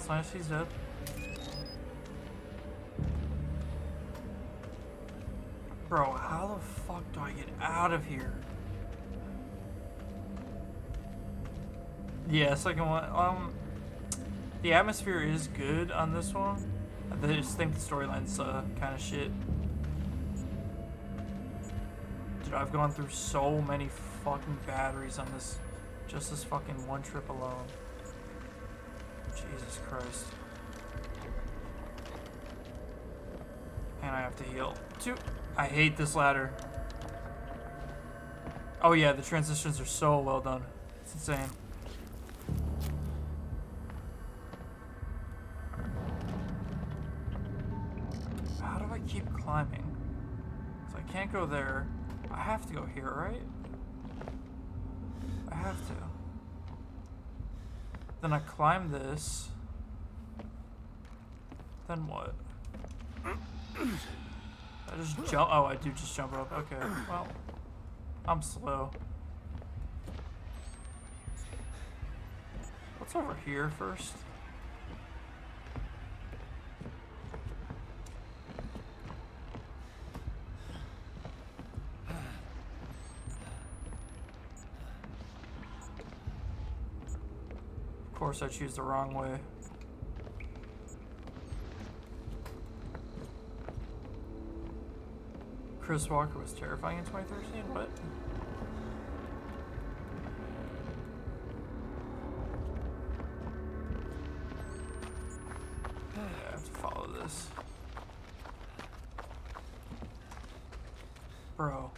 That's nice. He's dead. Bro, how the fuck do I get out of here? Yeah, second one. Um, the atmosphere is good on this one. I just think the storyline's uh, kind of shit. Dude, I've gone through so many fucking batteries on this, just this fucking one trip alone. Jesus Christ. And I have to heal. Two. I hate this ladder. Oh yeah, the transitions are so well done. It's insane. How do I keep climbing? So I can't go there. I have to go here, right? I have to. Then I climb this. Then what? I just jump. Oh, I do just jump up. Okay. Well, I'm slow. What's over here first? Of course, I choose the wrong way. Chris Walker was terrifying in 2013? What? Yeah, I have to follow this. Bro.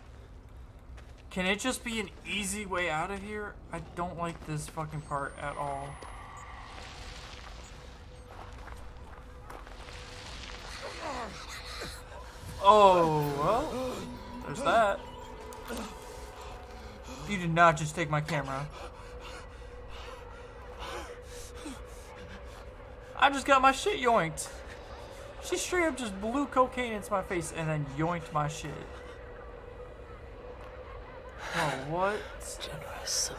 Can it just be an easy way out of here? I don't like this fucking part at all. Oh, well, there's that. You did not just take my camera. I just got my shit yoinked. She straight up just blew cocaine into my face and then yoinked my shit. Oh, what? Generous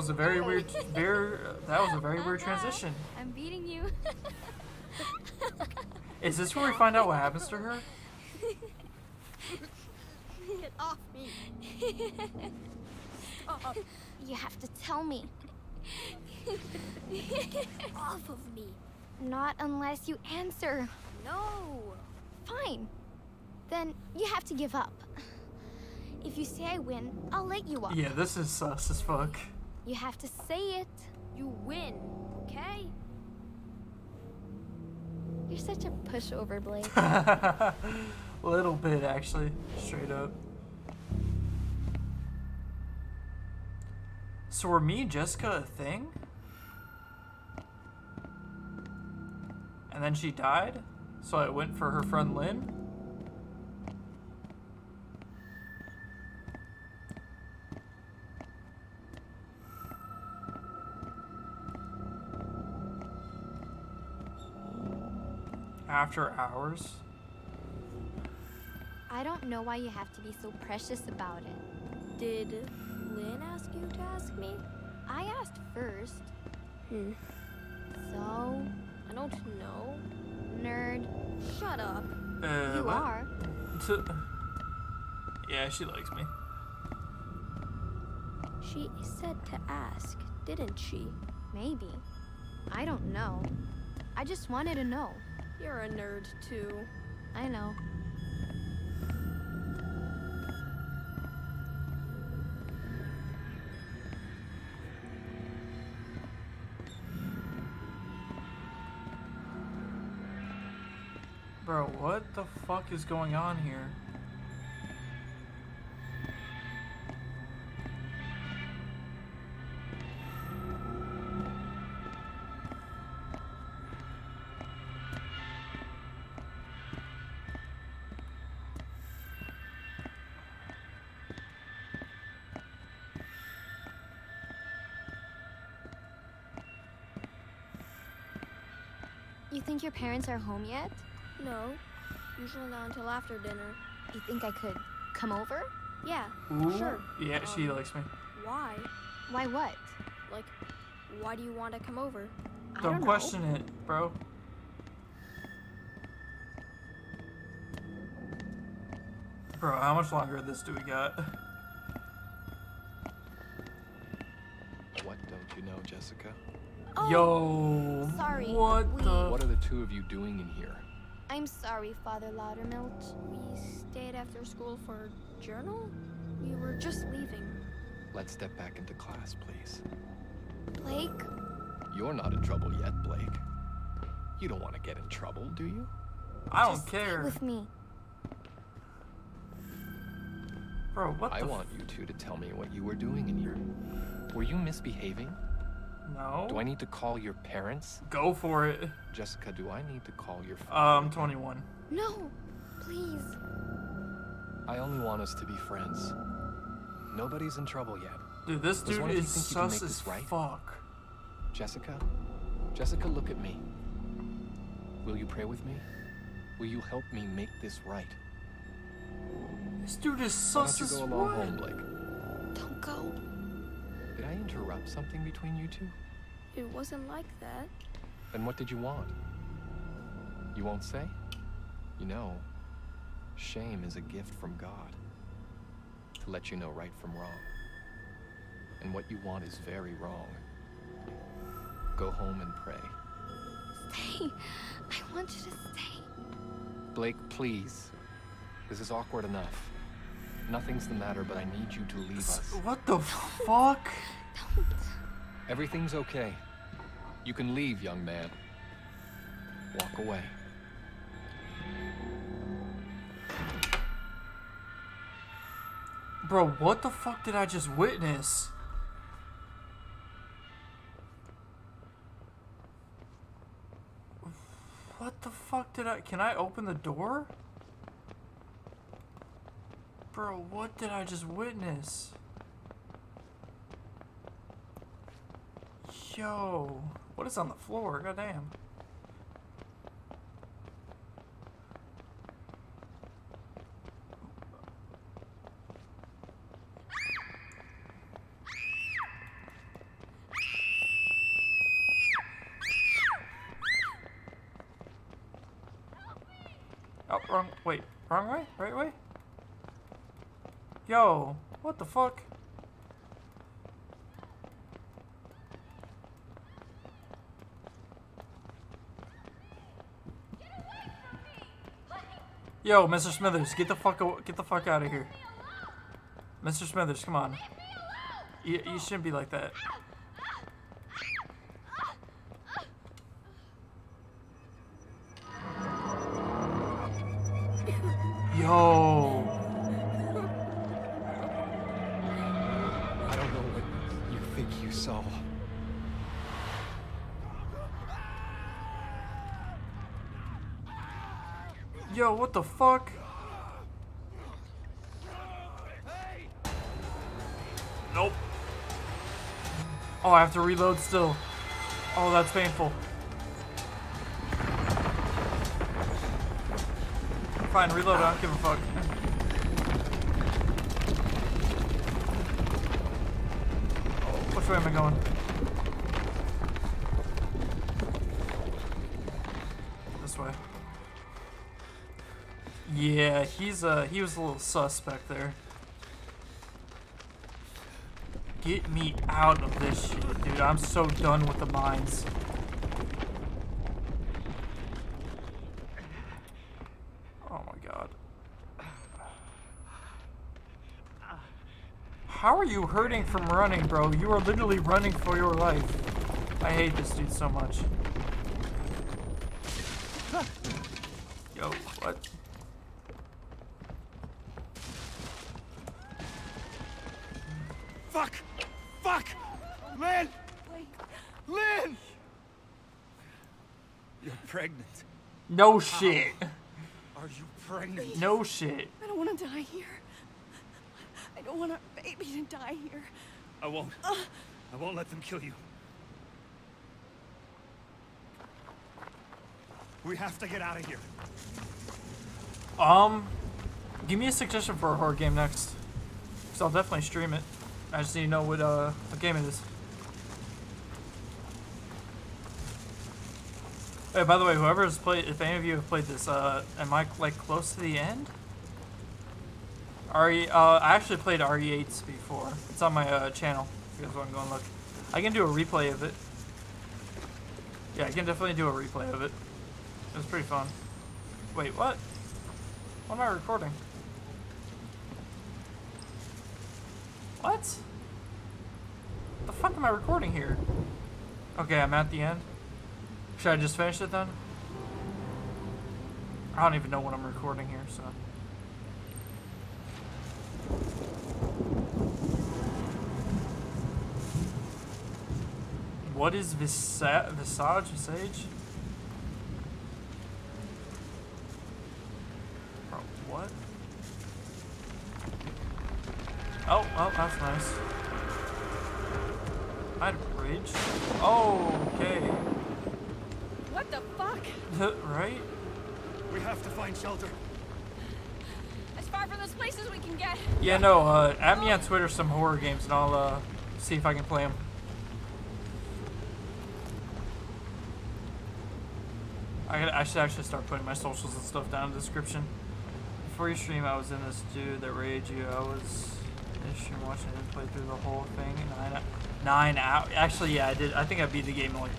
was a very weird, very, that was a very weird transition. I'm beating you. Is this where we find out what happens to her? Get off me. Stop. You have to tell me. off of me. Not unless you answer. No. Fine. Then you have to give up. If you say I win, I'll let you up. Yeah, this is sus as fuck. You have to say it. You win, okay? You're such a pushover, Blake. A little bit, actually. Straight up. So were me and Jessica a thing? And then she died? So I went for her friend Lynn? After hours? I don't know why you have to be so precious about it. Did Lynn ask you to ask me? I asked first. Hmm. So, I don't know. nerd. Shut up. Uh, you what? are. To- yeah, she likes me. She said to ask, didn't she? Maybe. I don't know. I just wanted to know. You're a nerd too. I know. Bro, what the fuck is going on here? Think your parents are home yet? No. Usually not until after dinner. You think I could come over? Yeah, Ooh, sure. Yeah, she Um, likes me. Why? Why what? Like, why do you want to come over? Don't don't know. question it, bro. Bro, how much longer of this do we got? What don't you know, Jessica? Oh, Yo, sorry, what we- the? What are the two of you doing in here? I'm sorry, Father Loutermilch. We stayed after school for journal? We were just leaving. Let's step back into class, please. Blake, You're not in trouble yet, Blake. You don't want to get in trouble, do you? I don't just stay care, with me. bro. What I the? want you two to tell me what you were doing in here. Were you misbehaving? F- no. Do I need to call your parents? Go for it. Jessica, do I need to call your Um, father? 21. No, please. I only want us to be friends. Nobody's in trouble yet. Dude, this Does dude one of you is think you sus as right? fuck. Jessica? Jessica, look at me. Will you pray with me? Will you help me make this right? This dude is Why sus don't you go along what? home, Blake? Don't go. Did I interrupt something between you two? It wasn't like that. Then what did you want? You won't say? You know, shame is a gift from God to let you know right from wrong. And what you want is very wrong. Go home and pray. Stay. I want you to stay. Blake, please. This is awkward enough. Nothing's the matter, but I need you to leave us. What the fuck? Everything's okay. You can leave, young man. Walk away. Bro, what the fuck did I just witness? What the fuck did I... Can I open the door? Bro, what did I just witness? Yo, what is on the floor? Goddamn. Oh, wrong. Wait, wrong way? Right way? Yo, what the fuck? Yo, Mr. Smithers, get the fuck get the fuck out of here. Mr. Smithers, come on. You, you shouldn't be like that. Yo. Yo, what the fuck? Nope. Oh, I have to reload still. Oh, that's painful. Fine, reload. I don't give a fuck. Which way am I going? Yeah, he's uh he was a little suspect there. Get me out of this shit, dude. I'm so done with the mines. Oh my god. How are you hurting from running, bro? You are literally running for your life. I hate this dude so much. Yo, what? Lynn! Lynn! You're pregnant. No shit. Are you pregnant? No shit. I don't want to die here. I don't want our baby to die here. I won't. I won't let them kill you. We have to get out of here. Um, give me a suggestion for a horror game next. Cause I'll definitely stream it. I just need to know what uh what game it is. Hey, by the way, whoever's played, if any of you have played this, uh, am I like close to the end? RE, uh, I actually played RE8s before. It's on my uh, channel. If you guys want to go and look, I can do a replay of it. Yeah, I can definitely do a replay of it. It was pretty fun. Wait, what? What am I recording? What? The fuck am I recording here? Okay, I'm at the end. Should I just finish it then? I don't even know when I'm recording here, so. What is Visa Visage? Visage? Bro, what? Oh, well, that's nice. I had a bridge. Oh, okay. What the fuck? right? We have to find shelter. As far from this place as we can get. Yeah, no, uh, add me on Twitter some horror games and I'll, uh, see if I can play them. I, gotta, I should actually start putting my socials and stuff down in the description. Before you stream, I was in this dude that raged you. I was in stream watching him play through the whole thing. Nine, nine hours. Actually, yeah, I did. I think I beat the game in like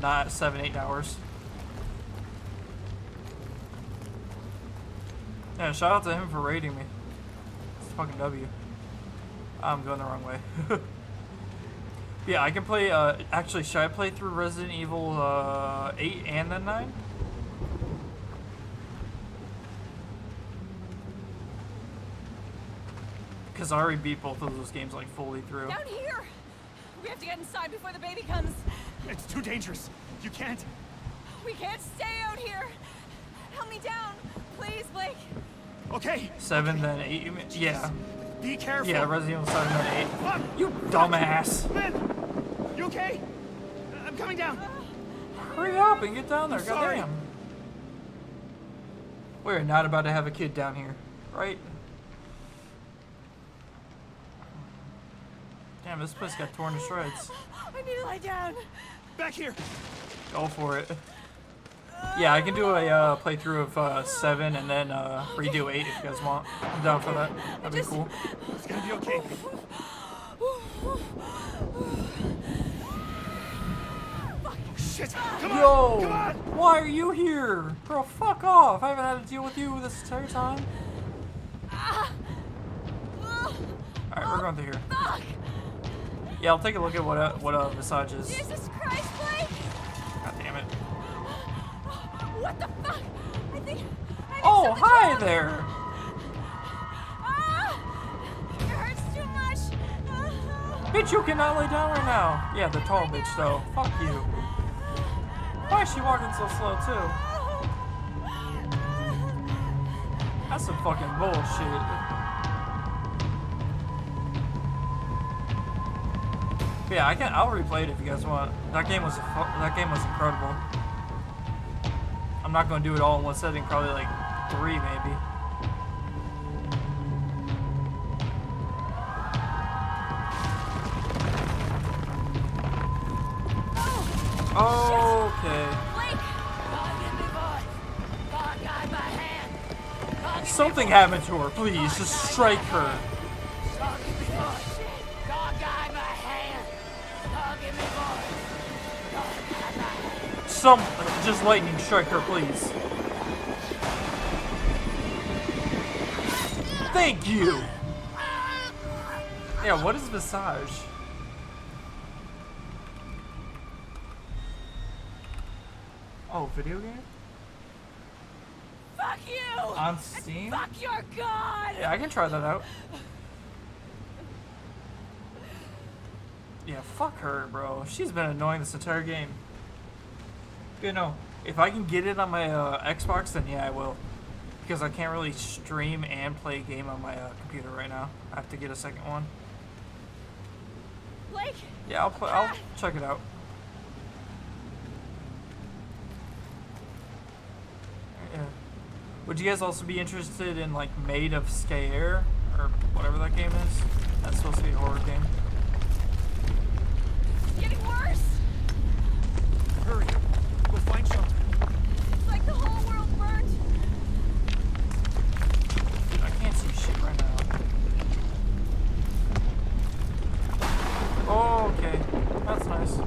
not seven, eight hours. Yeah, shout out to him for raiding me. It's fucking W. I'm going the wrong way. Yeah, I can play. Uh, actually, should I play through Resident Evil uh, 8 and then 9? Because I already beat both of those games like fully through. Down here! We have to get inside before the baby comes. It's too dangerous. You can't. We can't stay out here. Help me down, please, Blake. Okay. 7 then 8. You mean? Yeah. Be careful. Yeah, Resident Evil 7 then 8. Fuck. You dumbass. Lynn, you okay? I'm coming down. Hurry up and get down there. I'm sorry. Goddamn. We're not about to have a kid down here, right? Damn, this place got torn to shreds. I need to lie down. Back here. Go for it. Yeah, I can do a uh, playthrough of uh, 7 and then uh, redo 8 if you guys want. I'm down for that. That'd be cool. It's gonna be okay. Shit! Come on! Yo! Come on! Why are you here? Bro, fuck off. I haven't had to deal with you this entire time. Alright, we're going through here. Fuck! Yeah, I'll take a look at what uh, what uh, Visage is. Jesus Christ, Blake! God damn it. What the fuck? I think. I Oh, hi wrong. there. Ah! It hurts too much. Ah. Bitch, you cannot lay down right now. Yeah, the tall bitch though. Fuck you. Why is she walking so slow too? That's some fucking bullshit. Yeah, I can. I'll replay it if you guys want. That game was that game was incredible. I'm not gonna do it all in one setting. Probably like three, maybe. Okay. Something happened to her. Please, just strike her. Some, just lightning strike her, please. Thank you. Yeah, what is Visage? Oh, video game? Fuck you! On Steam? Fuck your god! Yeah, I can try that out. Yeah, fuck her, bro. She's been annoying this entire game. You know, if I can get it on my uh, Xbox, then yeah, I will. Because I can't really stream and play a game on my uh, computer right now. I have to get a second one. Blake! Yeah, I'll play. I'll check it out. Yeah. Would you guys also be interested in like Maid of Sker or whatever that game is? That's supposed to be a horror game. It's getting worse! Hurry. We'll find shelter. It's like the whole world burned. I can't see shit right now. Oh, okay. That's nice.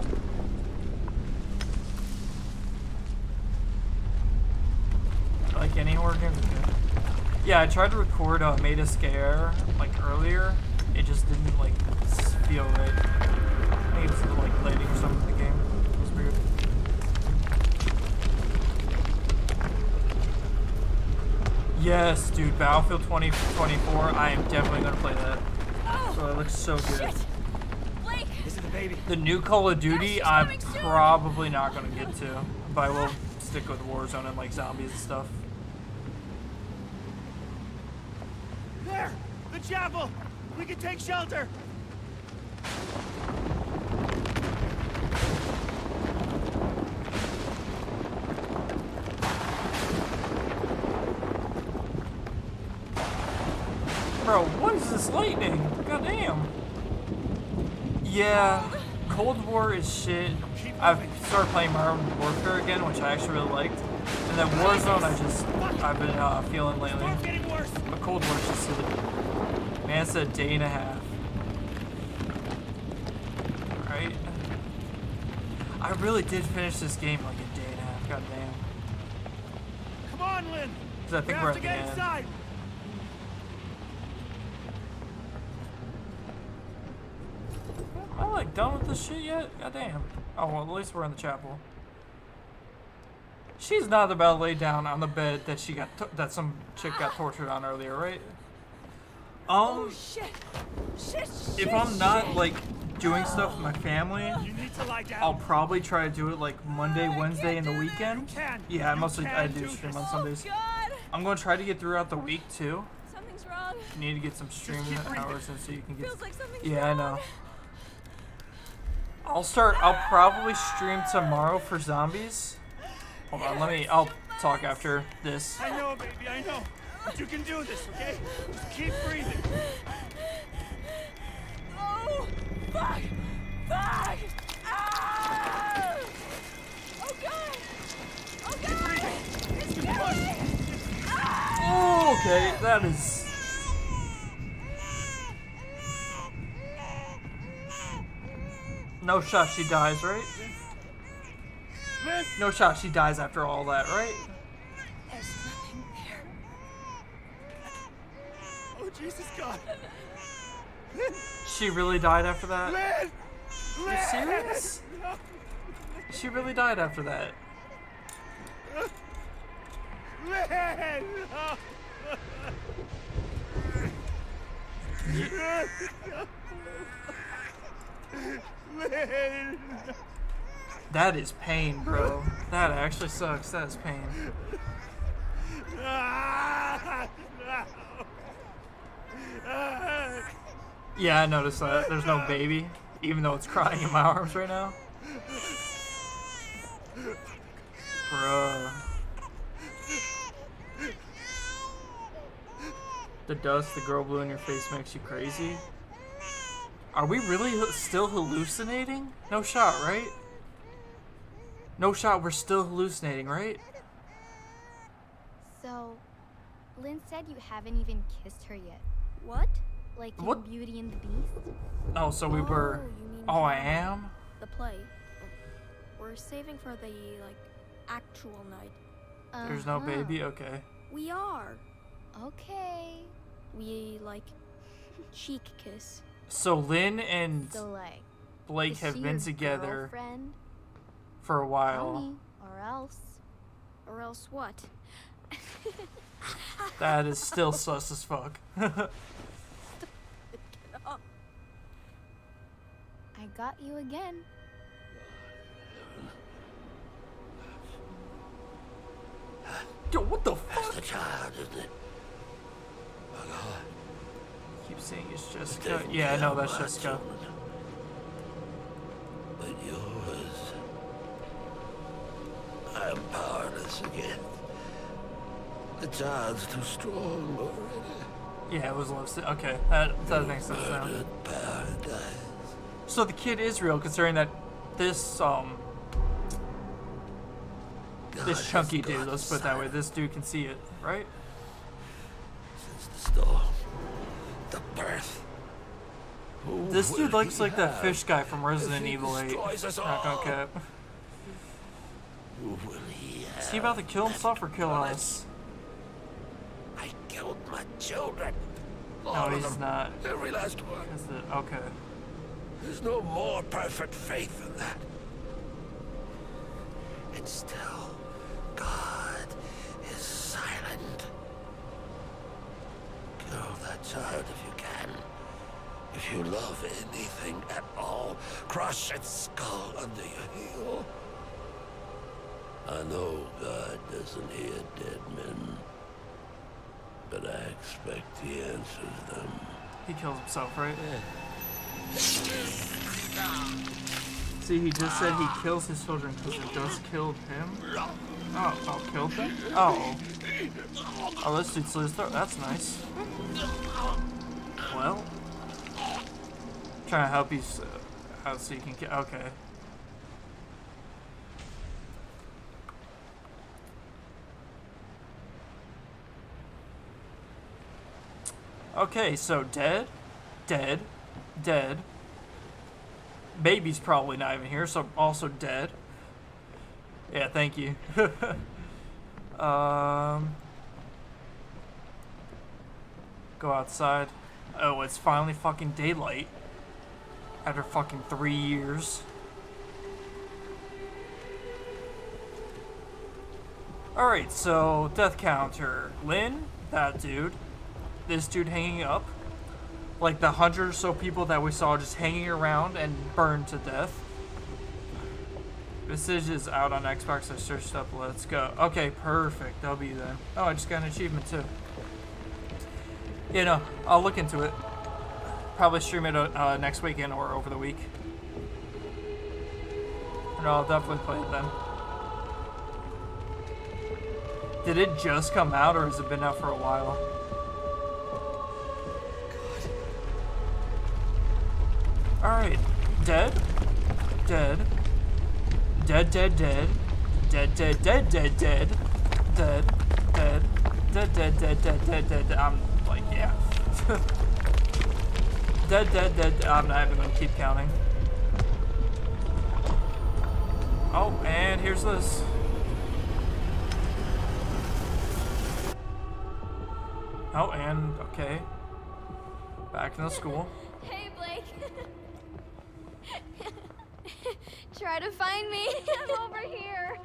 Like any good. Yeah, I tried to record uh, Maid of Sker like earlier. It just didn't like feel right. I think it was the like lighting or something Yes, dude, Battlefield 2024. I am definitely gonna play that. Oh! So it looks so good. Shit! Blake! This is the baby. The new Call of Duty, she's I'm coming soon. probably not gonna get to, but I will stick with Warzone and like zombies and stuff. There! The chapel! We can take shelter! Bro, what is this lightning? God damn. Yeah, Cold War is shit. I've started playing Modern Warfare again, which I actually really liked. And then Warzone, I just I've been uh, feeling lately. Storm's getting worse! But Cold War's just silly. Man, it's a day and a half. Right? I really did finish this game like a day and a half. God damn. Come on, Lynn! 'Cause I think we're to at the end. inside! I like done with this shit yet? God damn. Oh well, at least we're in the chapel. She's not about to lay down on the bed that she got that some chick got tortured on earlier, right? Um, Oh shit! Shit! if I'm not shit. like doing stuff with my family, You need to lie down. I'll probably try to do it like Monday, Wednesday, and the weekend. Yeah, I mostly I do stream on Sundays. Oh I'm gonna try to get throughout the week too. Something's wrong. You need to get some streaming hours in so you can get. Like Yeah, I know. I'll start. I'll probably stream tomorrow for zombies. Hold on, let me. I'll talk after this. I know, baby, I know. But you can do this, okay? Just keep breathing. Oh! Fuck! Fuck! Ah! Oh God! Oh God! It's killing me! Oh, okay, that is. No shot she dies, right? No shot she dies after all that, right? There's nothing there. Oh, Jesus God. She really died after that? Lynn! You serious? No. She really died after that. Lynn! No. Lynn! That is pain, bro. That actually sucks. That is pain. Ah. Ah. Yeah, I noticed that. There's no baby, even though it's crying in my arms right now. Bruh. The dust, the girl blue in your face makes you crazy. Are we really still hallucinating? No shot, right? No shot, we're still hallucinating, right? So, Lynn said you haven't even kissed her yet. What? Like What? Beauty and the Beast? Oh, so we were. Oh, you mean Oh, I am? The play. We're saving for the like actual night. There's no Uh-huh. baby? Okay. We are. Okay. We like cheek kiss. So Lynn and So, like, Blake have been together girlfriend? for a while. Tell me, or else. Or else what? That is still sus as fuck. I got you again. Yo, what the fuck? The child, isn't it? My God. Keep saying it's Jessica. Yeah, I know that's Jessica. But yours. I am powerless again. The child's too strong already. Yeah, it was love. si- Okay, that that makes sense now. Paradise. So the kid is real, considering that this um God this chunky dude, let's put it that way, this dude can see it, right? Since the storm. Oh, the birth. Who This dude looks like that fish guy from Resident Evil 8. destroys us Not gonna all? cap. Who will he have? Is he about to kill himself or kill us? I killed my children. All No, he's them. not. Every last one. Is it? Okay. There's no more perfect faith than that. And still, God is silent. Kill that child if you can. If you love anything at all, crush its skull under your heel. I know God doesn't hear dead men, but I expect he answers them. He kills himself, right? See, he just said he kills his children because it just killed him. Oh, oh, killed them? Oh. Oh, this dude slit his throat. That's nice. Well. Trying to help you s- uh, out so you can get. Okay. Okay, so dead, dead, dead. Baby's probably not even here, so also dead. Yeah, thank you. um, go outside. Oh, it's finally fucking daylight. After fucking three years. Alright, so death counter. Lynn, that dude. This dude hanging up. Like the hundred or so people that we saw just hanging around and burned to death. Visage is out on Xbox. I searched up. Let's go. Okay, perfect. I'll be then. Oh, I just got an achievement too. You know, I'll look into it. Probably stream it uh, next weekend or over the week. And I'll definitely play it then. Did it just come out or has it been out for a while? Alright. Dead. Dead. Dead, dead, dead. Dead, dead, dead, dead, dead. Dead. Dead. Dead, dead, dead, dead, dead, dead. dead. I'm like, yeah. dead, dead, dead. Ah, I'm not even gonna keep counting. Oh, and here's this. Oh, and okay. Back in the school. Hey, Blake. Try to find me. I'm over here.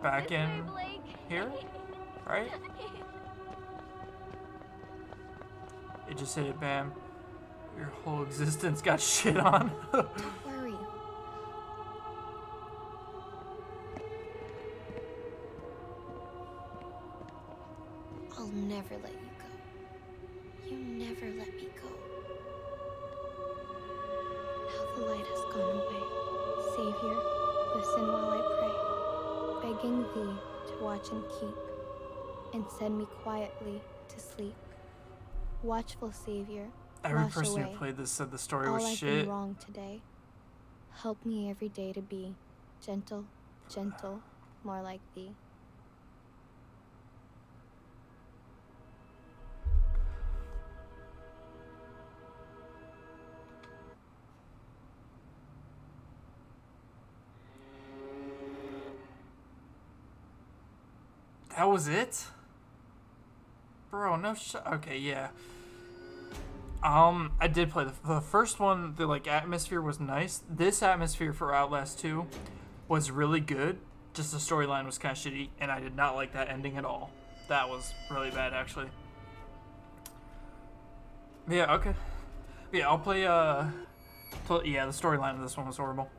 Back in Hey, Blake. here, right? It just hit it, bam. Your whole existence got shit on. Don't worry. I'll never let you go. You never let me go. Now the light has gone away. Savior, listen while I pray, begging thee to watch and keep, and send me quietly to sleep. Watchful Savior, Every wash person away who played this said the story all was I've shit. been wrong today. Help me every day to be gentle, gentle, more like thee. That was it? Bro, no sh- Okay, yeah. Um, I did play the, the first one. The like atmosphere was nice. This atmosphere for Outlast 2 was really good. Just the storyline was kind of shitty, and I did not like that ending at all. That was really bad, actually. Yeah, okay. Yeah, I'll play. Uh, yeah, the storyline of this one was horrible.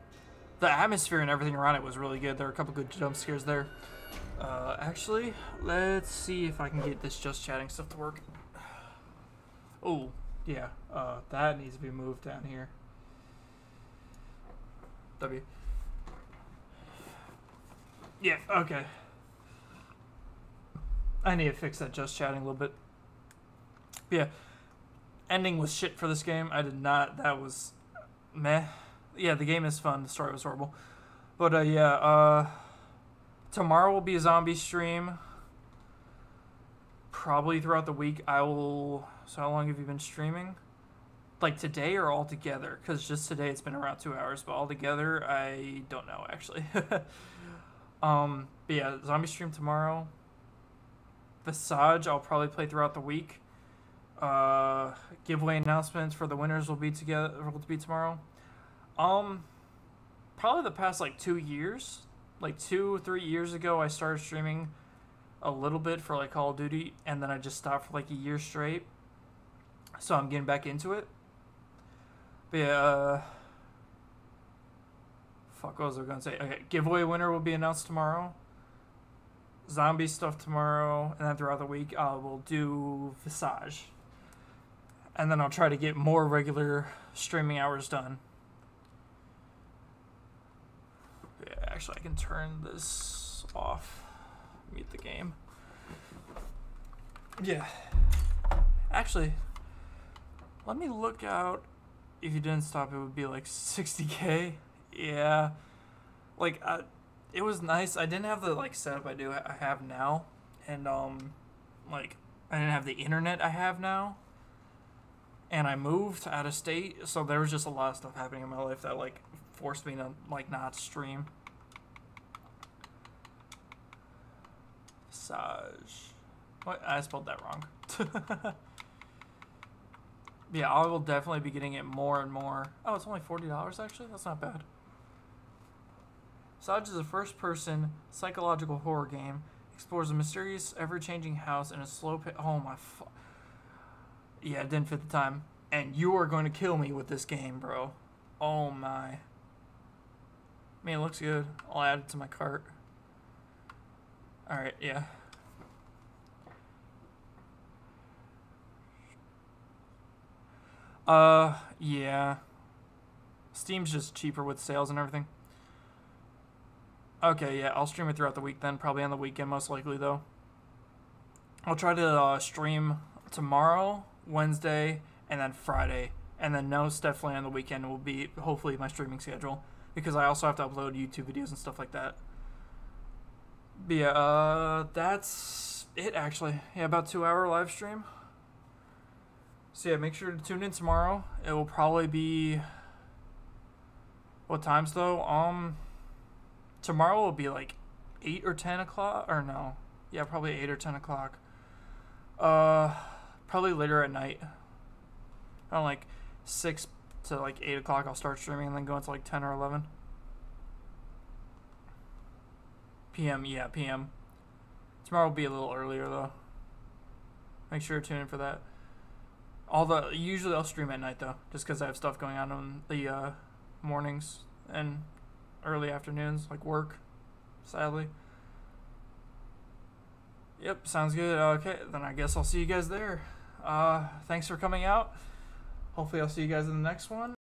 The atmosphere and everything around it was really good. There were a couple good jump scares there. Uh, actually, let's see if I can get this just chatting stuff to work. Oh, yeah. Uh, that needs to be moved down here. W. Yeah, okay. I need to fix that just chatting a little bit. Yeah. Ending was shit for this game. I did not. That was meh. Yeah, the game is fun. The story was horrible. But, uh, yeah, uh. Tomorrow will be a zombie stream. Probably throughout the week. I will. So, how long have you been streaming? Like today or all together? Because just today it's been around two hours, but all together, I don't know actually. um, but yeah, zombie stream tomorrow. Visage, I'll probably play throughout the week. Uh, giveaway announcements for the winners will be together. Will be tomorrow. Um, probably the past like two years, like two three years ago, I started streaming a little bit for like Call of Duty, and then I just stopped for like a year straight. So I'm getting back into it. But yeah, uh, fuck, what was I gonna say? Okay, giveaway winner will be announced tomorrow. Zombie stuff tomorrow, and then throughout the week, uh, we'll do Visage. And then I'll try to get more regular streaming hours done. Yeah, actually, I can turn this off. Mute the game. Yeah. Actually, let me look out. If you didn't stop, it would be like 60k. Yeah. Like, I, it was nice. I didn't have the like setup I do I have now, and um, like I didn't have the internet I have now. And I moved out of state, so there was just a lot of stuff happening in my life that like forced me to like not stream. Saj. What? I spelled that wrong. Yeah, I will definitely be getting it more and more. Oh, it's only forty dollars actually. That's not bad. Saj is a first-person psychological horror game. Explores a mysterious, ever-changing house in a slow pa- Oh my. Yeah, it didn't fit the time. And you are going to kill me with this game, bro. Oh my. I mean, it looks good. I'll add it to my cart. Alright, yeah. Uh, yeah. Steam's just cheaper with sales and everything. Okay, yeah, I'll stream it throughout the week then. Probably on the weekend, most likely, though. I'll try to uh, stream tomorrow, Wednesday, and then Friday. And then no, definitely on the weekend will be hopefully my streaming schedule because I also have to upload YouTube videos and stuff like that. But yeah, uh, that's it actually. Yeah, about two hour live stream. So yeah, make sure to tune in tomorrow. It will probably be what times though? Um, tomorrow will be like eight or ten o'clock, or no, yeah, probably eight or ten o'clock. Uh, probably later at night. Around like six to like eight o'clock, I'll start streaming and then go until like ten or eleven. PM, yeah, PM. Tomorrow will be a little earlier though. Make sure to tune in for that. The usually I'll stream at night though, just because I have stuff going on in the uh, mornings and early afternoons, like work. Sadly. Yep, sounds good. Okay, then I guess I'll see you guys there. Uh, thanks for coming out. Hopefully, I'll see you guys in the next one.